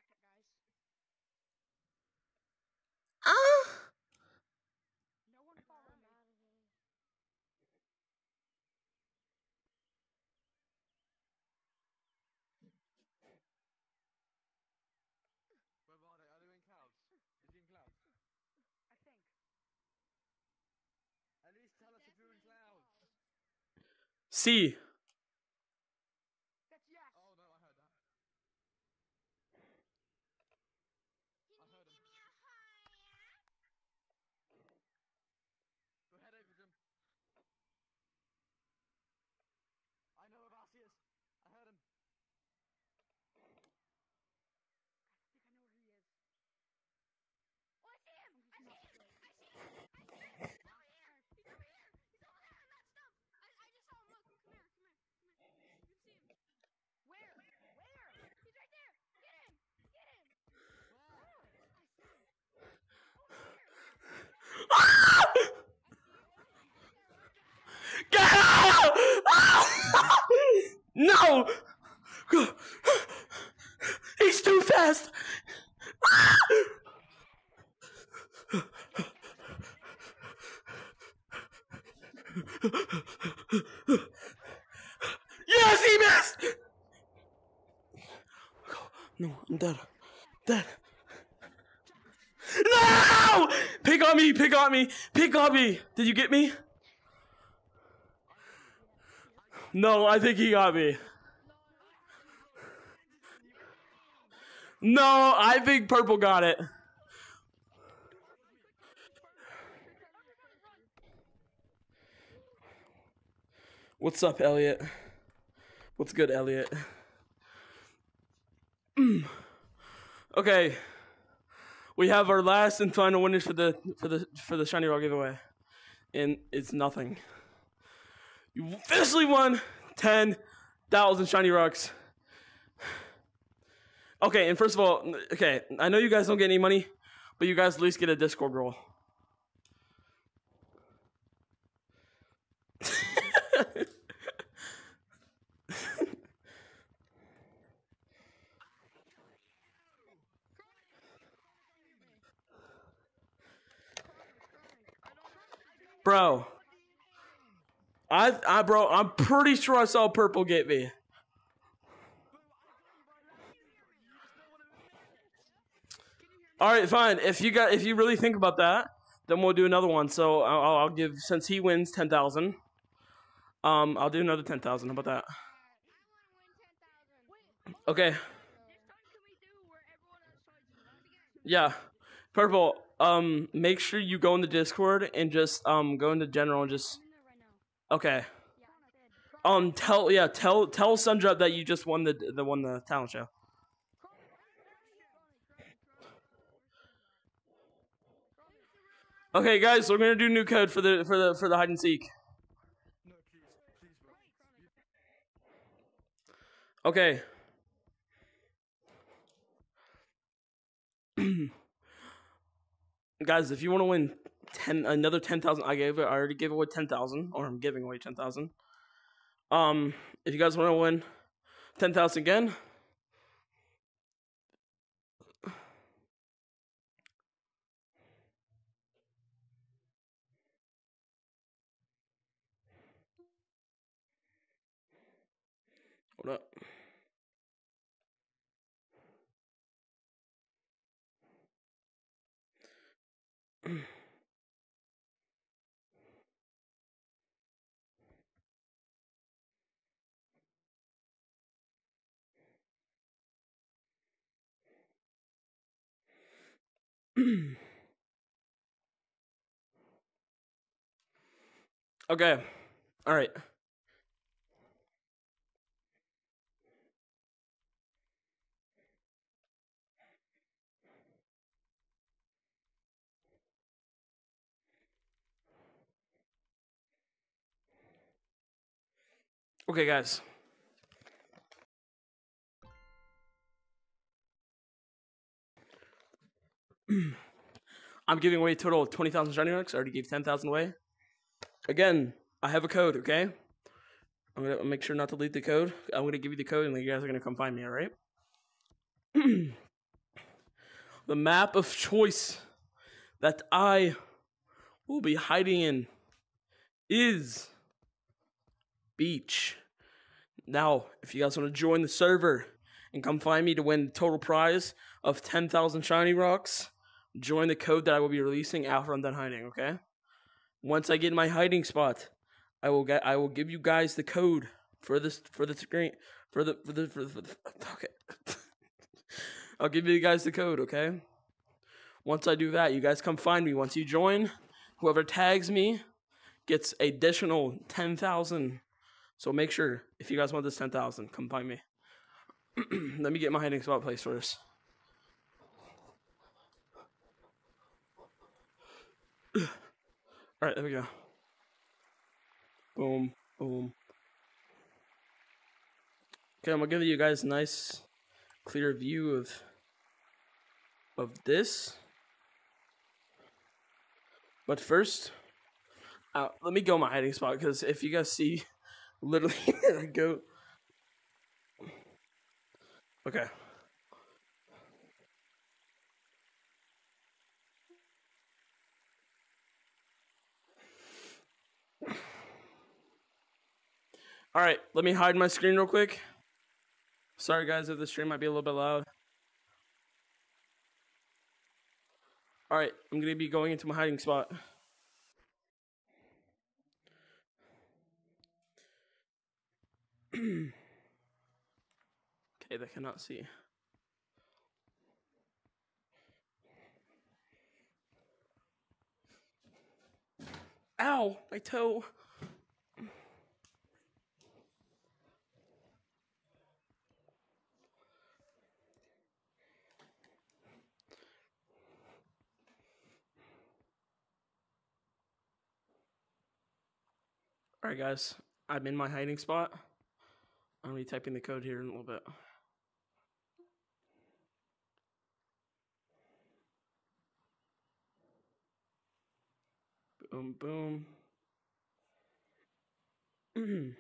C. That's yes. Oh no, I heard that. I heard him. Go ahead, Adrian. I know who Arceus. I heard him. Oh, I see him! I see him! I see him! I see him! He's over here! He's over here! He's over there in that stuff! I, I just saw him. Look, come here, come here, come here. You see him? Where? Where? He's right there! Get him! Get him! Where? I see him. Over here! Get out! No! He's too fast! Yes, he missed! No, I'm dead. Dead. No! Pick on me, pick on me, pick on me. Did you get me? No, I think he got me. No, I think purple got it. What's up, Elliot? What's good, Elliot? okay. We have our last and final winners for the for the for the shiny rock giveaway. And it's nothing. You officially won 10,000 shiny rocks. Okay, and first of all, okay, I know you guys don't get any money, but you guys at least get a Discord role. Bro. I I bro, I'm pretty sure I saw purple get me. All right, fine. If you got, if you really think about that, then we'll do another one. So I'll, I'll- give since he wins ten thousand. Um, I'll do another ten thousand. How about that? Okay. Yeah. Purple. Um, make sure you go in the Discord and just um go into general and just I'm in there right now. Okay. Yeah, I did. Um, tell yeah, tell tell Sundra that you just won the the won the talent show. Okay, guys, we're gonna do new code for the for the for the hide and seek. No, please, please, bro. Okay. Guys, if you want to win ten another ten thousand, I gave it. I already gave away ten thousand, or I'm giving away ten thousand. Um, if you guys want to win ten thousand again, hold up. okay. All right. Okay, guys. I'm giving away a total of 20,000 shiny rocks. I already gave 10,000 away. Again, I have a code, okay? I'm going to make sure not to leave the code. I'm going to give you the code and you guys are going to come find me, all right? the map of choice that I will be hiding in is beach. Now, if you guys want to join the server and come find me to win the total prize of 10,000 shiny rocks, join the code that I will be releasing after I'm done hiding, okay? Once I get my hiding spot, I will get I will give you guys the code for this for the screen for the for the for the, for the okay. I'll give you guys the code, okay? Once I do that, you guys come find me. Once you join, whoever tags me gets additional 10,000. So make sure if you guys want this 10,000, come find me. Let me get my hiding spot place first. All right, there we go. Boom, boom. Okay, I'm gonna give you guys a nice, clear view of of this. But first, uh, let me go my hiding spot because if you guys see, literally, I go. Okay. All right, let me hide my screen real quick. Sorry, guys, if the stream might be a little bit loud. All right, I'm gonna be going into my hiding spot. okay, they cannot see. Ow, my toe. All right, guys, I'm in my hiding spot. I'm gonna be typing the code here in a little bit. Boom, boom.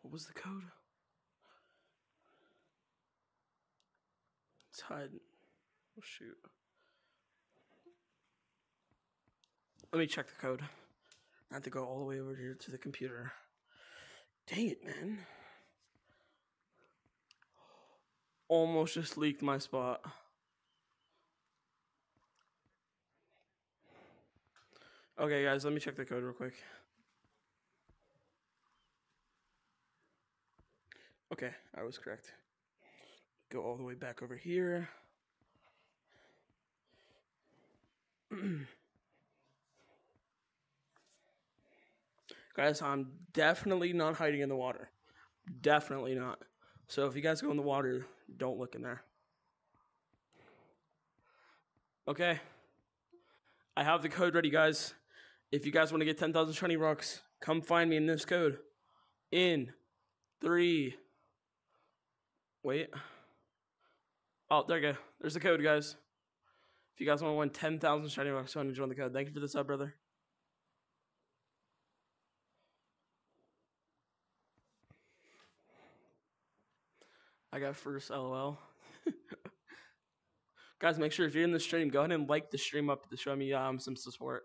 what was the code? Let's hide. Oh, shoot. Let me check the code. I have to go all the way over here to the computer. Dang it, man. Almost just leaked my spot. Okay, guys, let me check the code real quick. Okay, I was correct. Go all the way back over here. Guys, I'm definitely not hiding in the water. Definitely not. So if you guys go in the water, don't look in there. Okay. I have the code ready, guys. If you guys want to get 10,000 shiny rocks, come find me in this code. In three. Wait. Oh, there you go. There's the code, guys. If you guys want to win 10,000 shiny rocks, join the code. Thank you for the sub, brother. I got first LOL. Guys, make sure if you're in the stream, go ahead and like the stream up to show me um some support.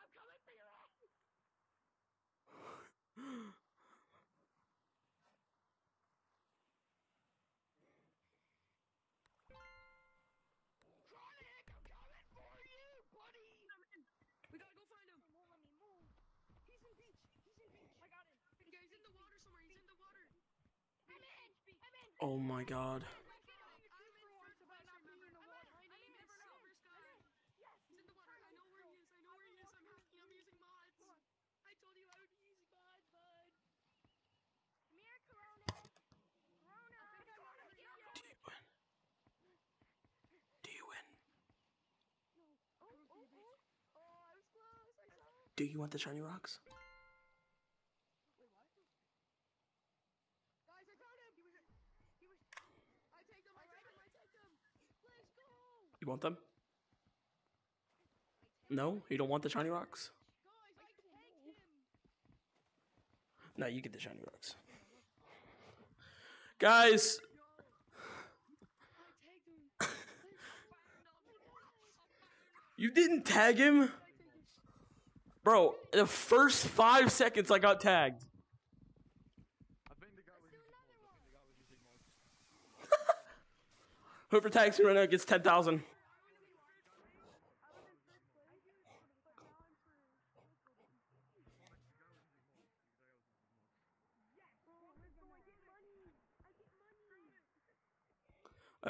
I'm coming for your ass! Chronic, I'm coming for you, buddy! We gotta go find him. Won't let me move. He's in beach. He's in beach. I got him. Yeah, he's in the water somewhere. He's in the water. I'm in. I'm in. Oh my god. I'm in first, but not being in the water. I'm in. Never know. First guy. Yes. He's in the water. I know where he is. I know where he is. I'm hacking. I'm using mods. I told you I would use mods, bud. Come here, Corona. Corona. I think I'm on Do you win? Do you win? Oh, oh, oh. Oh, I was close. I saw him. Do you want the shiny rocks? You want them? No? You don't want the shiny rocks? No, you get the shiny rocks. Guys! you didn't tag him? Bro, the first five seconds I got tagged. Whoever tags me right now gets 10,000.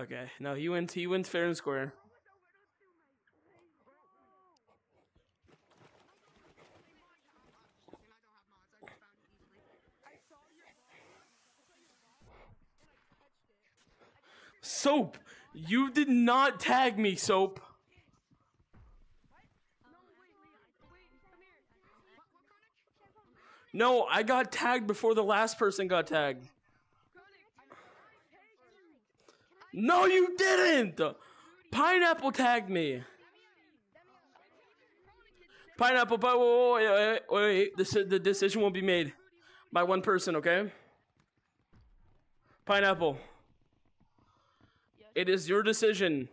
Okay, no, he wins. He wins fair and square. Soap, you did not tag me, Soap. No, I got tagged before the last person got tagged. No, you didn't. Pineapple tagged me. Pineapple, but wait, wait, wait, wait. This, the decision will be made by one person, okay? Pineapple. It is your decision.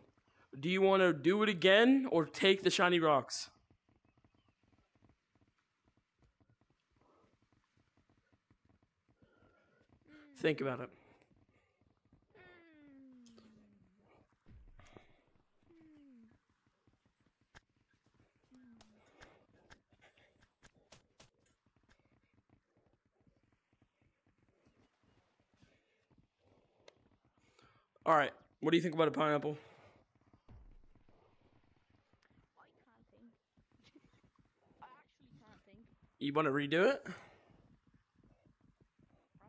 Do you want to do it again or take the shiny rocks? Think about it. All right. What do you think about a pineapple? I can't think. I actually can't think. You want to redo it? I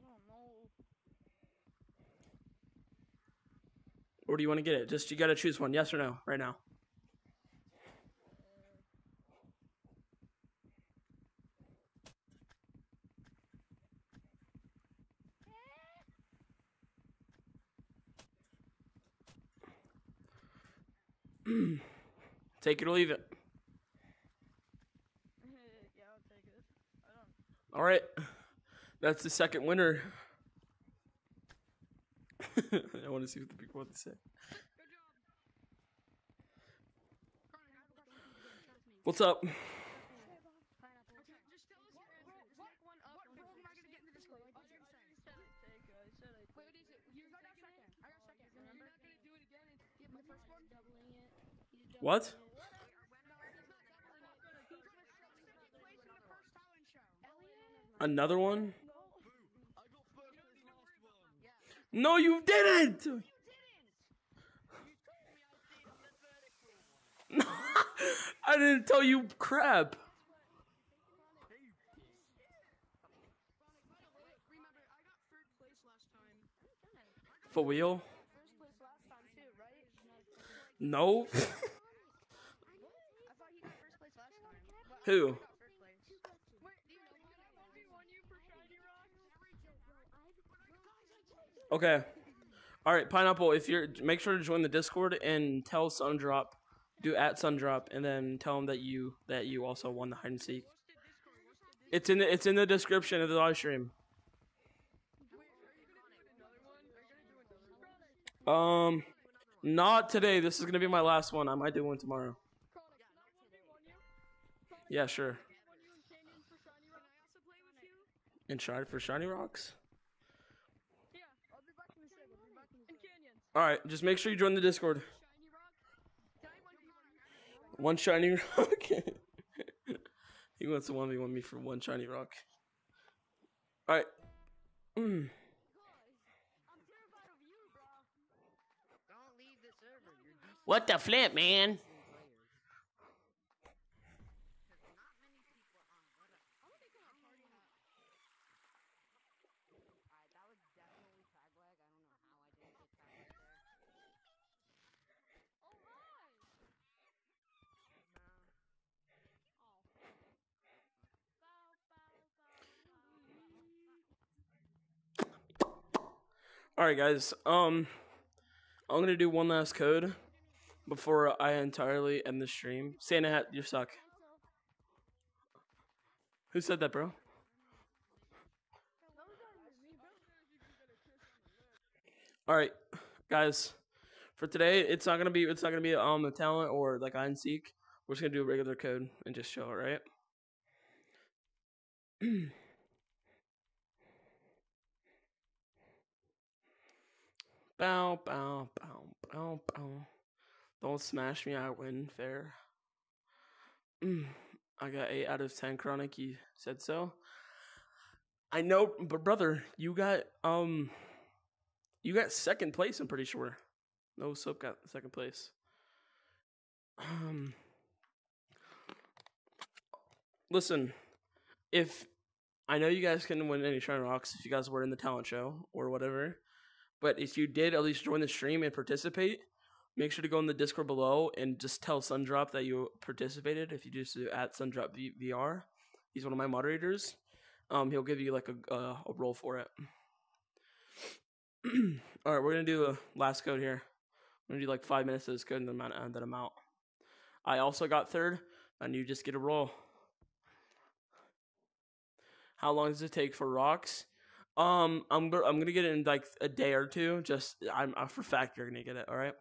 don't know. Or do you want to get it? Just you got to choose one, yes or no, right now. Take it or leave it. yeah, I'll take it. I don't. All right. That's the second winner. I want to see what the people want to say. What's up? Just Another one? I got first place last one. No, you didn't. You didn't. I didn't tell you crap. For real? No. remember, I got third place last time. For wheel? First place last time too, right? No. I thought he got first place last time. But I Who? got first place. Wait, do you know why I 1v1 you for Shiny Rocks? Okay. All right, pineapple. If you're, make sure to join the Discord and tell Sundrop, do at Sundrop, and then tell him that you that you also won the hide and seek. It's in the it's in the description of the live stream. Um, not today. This is gonna be my last one. I might do one tomorrow. Chronic, can I 1v1 you? Yeah, sure. 1v1 and Canyon for Shiny Rock. Can I also play with you? And shine for shiny rocks. Yeah. I'll be back in the save. I'll be back in the And Canyon. All right, just make sure you join the Discord. Shiny Rock. Can I 1v1 you? One shiny rock. he wants to one v one me for one shiny rock. All right. Mm. What the flip, man? players. There's not many people on. What a- I'm gonna become a party hat. Alright, that was definitely tag lag. I don't know how I didn't get tag lag there. Oh, hi. No. Oh. Bow, bow, bow. All right, guys. Um, I'm gonna do one last code before I entirely end the stream. Santa hat, you suck. Who said that, bro? All right, guys. For today, it's not gonna be it's not gonna be um a talent or like and seek. We're just gonna do a regular code and just show it, right? bow, bow, bow, bow. bow. Don't smash me, I win. Fair. Mm, I got 8 out of 10 chronic. You said so. I know, but brother, you got, um, you got second place, I'm pretty sure. No soap got second place. Um, listen, if I know you guys couldn't win any Shine Rocks if you guys were in the talent show or whatever, but if you did at least join the stream and participate, make sure to go in the Discord below and just tell Sundrop that you participated. If you just do at Sundrop VR, he's one of my moderators. Um, he'll give you like a uh, a role for it. All right, we're gonna do the last code here. I'm gonna do like five minutes of this code and then I'm, then I'm out. I also got third, and you just get a role. How long does it take for rocks? Um, I'm I'm gonna get it in like a day or two. Just I'm, i for fact you're gonna get it. All right.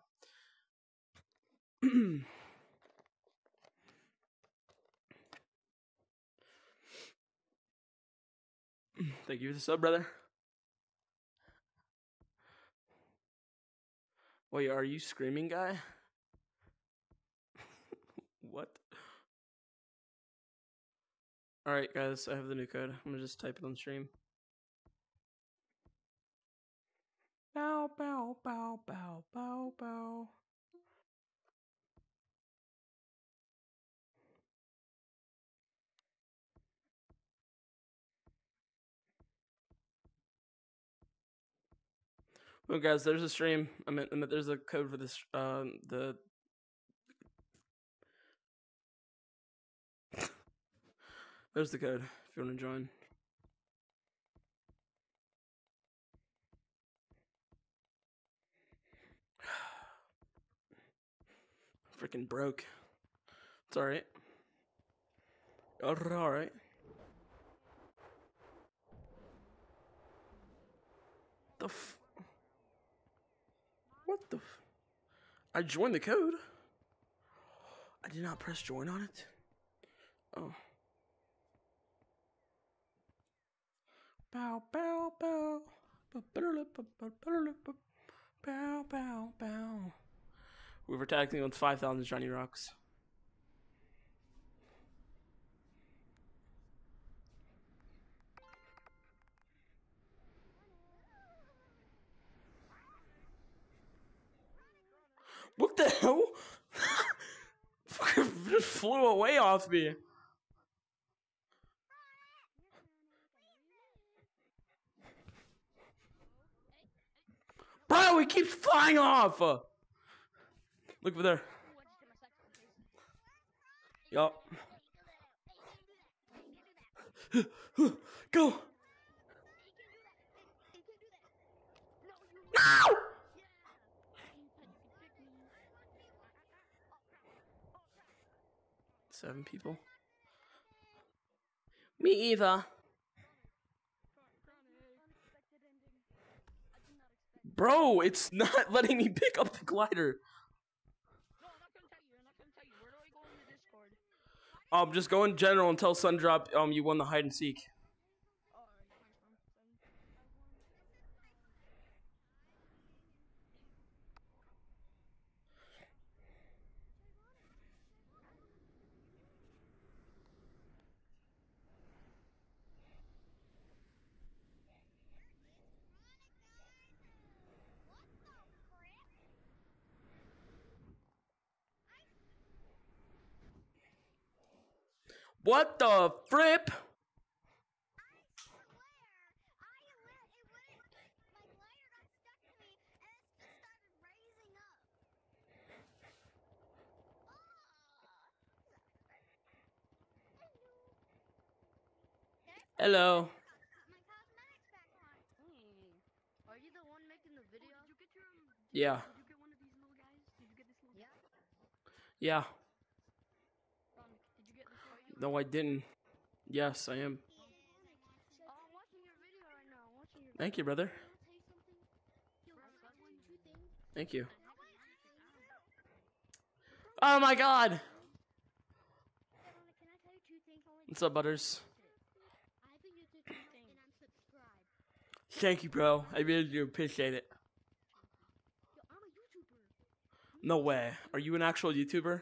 Thank you for the sub, brother. Wait, are you screaming, guy? what? All right, guys, I have the new code. I'm gonna just type it on stream. Bow, bow, bow, bow, bow, bow. Well, guys, there's a stream. I mean, I mean, there's a code for this. Um, the there's the code if you want to join. Freaking broke. It's all right. Oh, all right. The f- What the f- I joined the code. I did not press join on it. Oh. Bow bow bow. Bow bow bow. We were tagging with 5,000 shiny rocks. What the hell? Fucking just flew away off me. Bro, he keeps flying off. Look over there. Yup. Go. No! Seven people. Me either. Bro, it's not letting me pick up the glider. No, I'm not gonna tell you. I'm not gonna tell you. Where do I go in the Discord? Um, just go in general and tell Sundrop um you won the hide and seek. Oh, alright, fine, fine, fine. What the frip? Hello. Hmm. Are you the one making the video? Did you get your? Yeah. Did no, I didn't. Yes, I am. Thank you, brother. Thank you. Oh my god! What's up, Butters? Thank you, bro. I really do appreciate it. No way. Are you an actual YouTuber?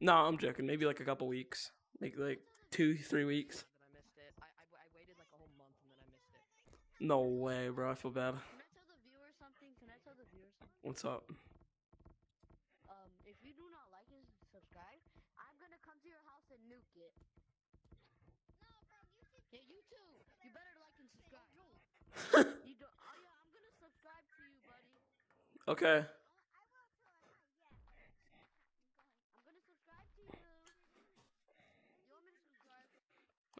No, I'm joking. Maybe like a couple weeks, like like two, three weeks. No way, bro. I feel bad. What's up? Um, if you do not like and subscribe, I'm gonna come to your house and nuke it. No, bro, you should. Yeah, you too. You better like and subscribe. you do- oh, yeah, I'm gonna subscribe to you, buddy. Okay.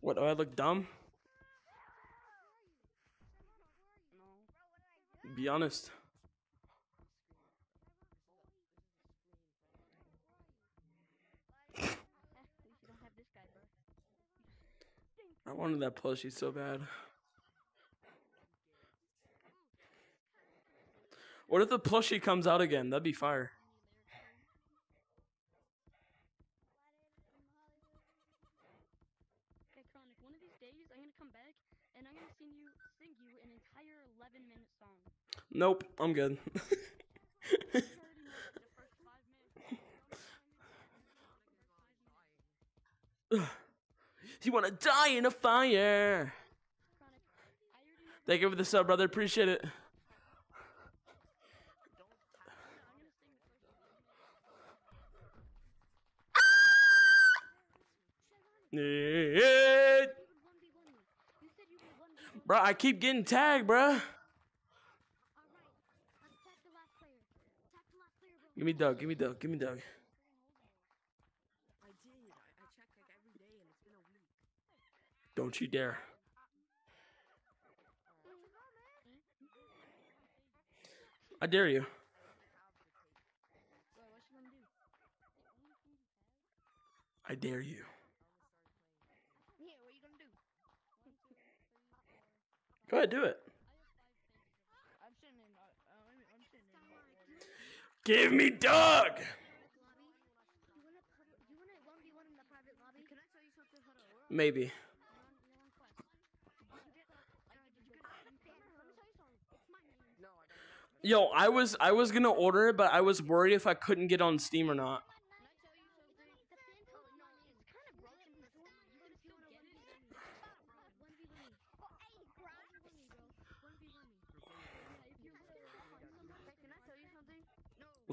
What, do I look dumb? Be honest. I wanted that plushie so bad. What if the plushie comes out again? That'd be fire. Nope, I'm good. you wanna die in a fire! Thank you for the sub, brother. Appreciate it. Bro, I keep getting tagged, bruh. Give me Doug. Give me Doug. Give me Doug. I did. I, like every day and it's been a week. Don't you dare. I dare you. I dare you. Go ahead, do it. Give me Doug! Maybe. Yo, I was I was gonna order it, but I was worried if I couldn't get on Steam or not.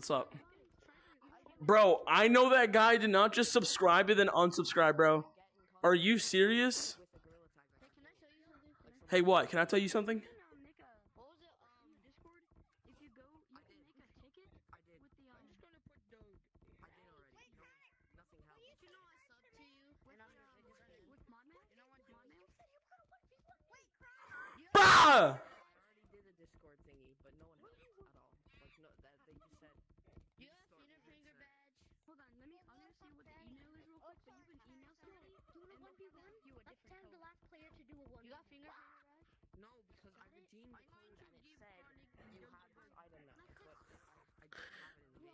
What's up? Bro, I know that guy did not just subscribe and then unsubscribe, bro. Are you serious? Hey, what? Can I tell you something? You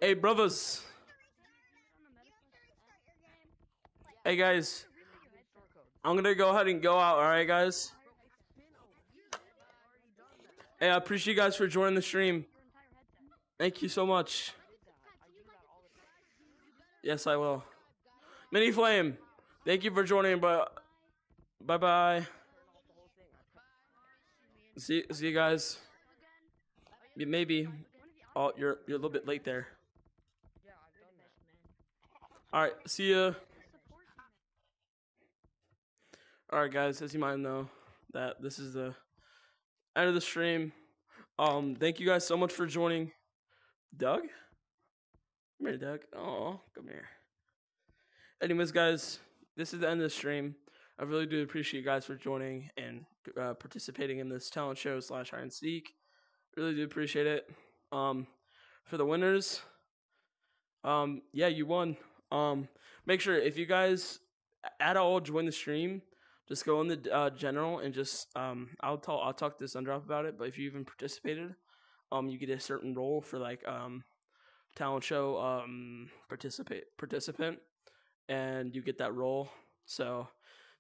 Hey, brothers. On the meta quest, Hey, guys. Give me, give me store code. I'm gonna go ahead and go out, alright, guys? Bro, it's been a week. I've already done that. Hey, I appreciate you guys for joining the stream. your entire headset. Thank you so much. I did that. I do that all the time. Yes, I will. Mini Flame, thank you for joining, but bye bye. Turn off the whole thing. I cut See, see you guys. Maybe. Oh, you're you're a little bit late there. All right, see ya. All right, guys. As you might know, that this is the end of the stream. Um, thank you guys so much for joining. Doug, come here, Doug. Oh, come here. Anyways, guys, this is the end of the stream. I really do appreciate you guys for joining and uh, participating in this talent show slash hide and seek. Really do appreciate it. Um, for the winners, um, yeah, you won. Um, make sure if you guys at all join the stream, just go in the uh, general and just um, I'll tell I'll talk to Sundrop about it. But if you even participated, um, you get a certain role for like um, talent show um participate participant, and you get that role. So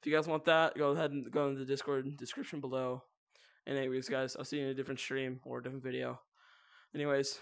if you guys want that, go ahead and go in the Discord description below. And anyways, guys, I'll see you in a different stream or a different video. Anyways,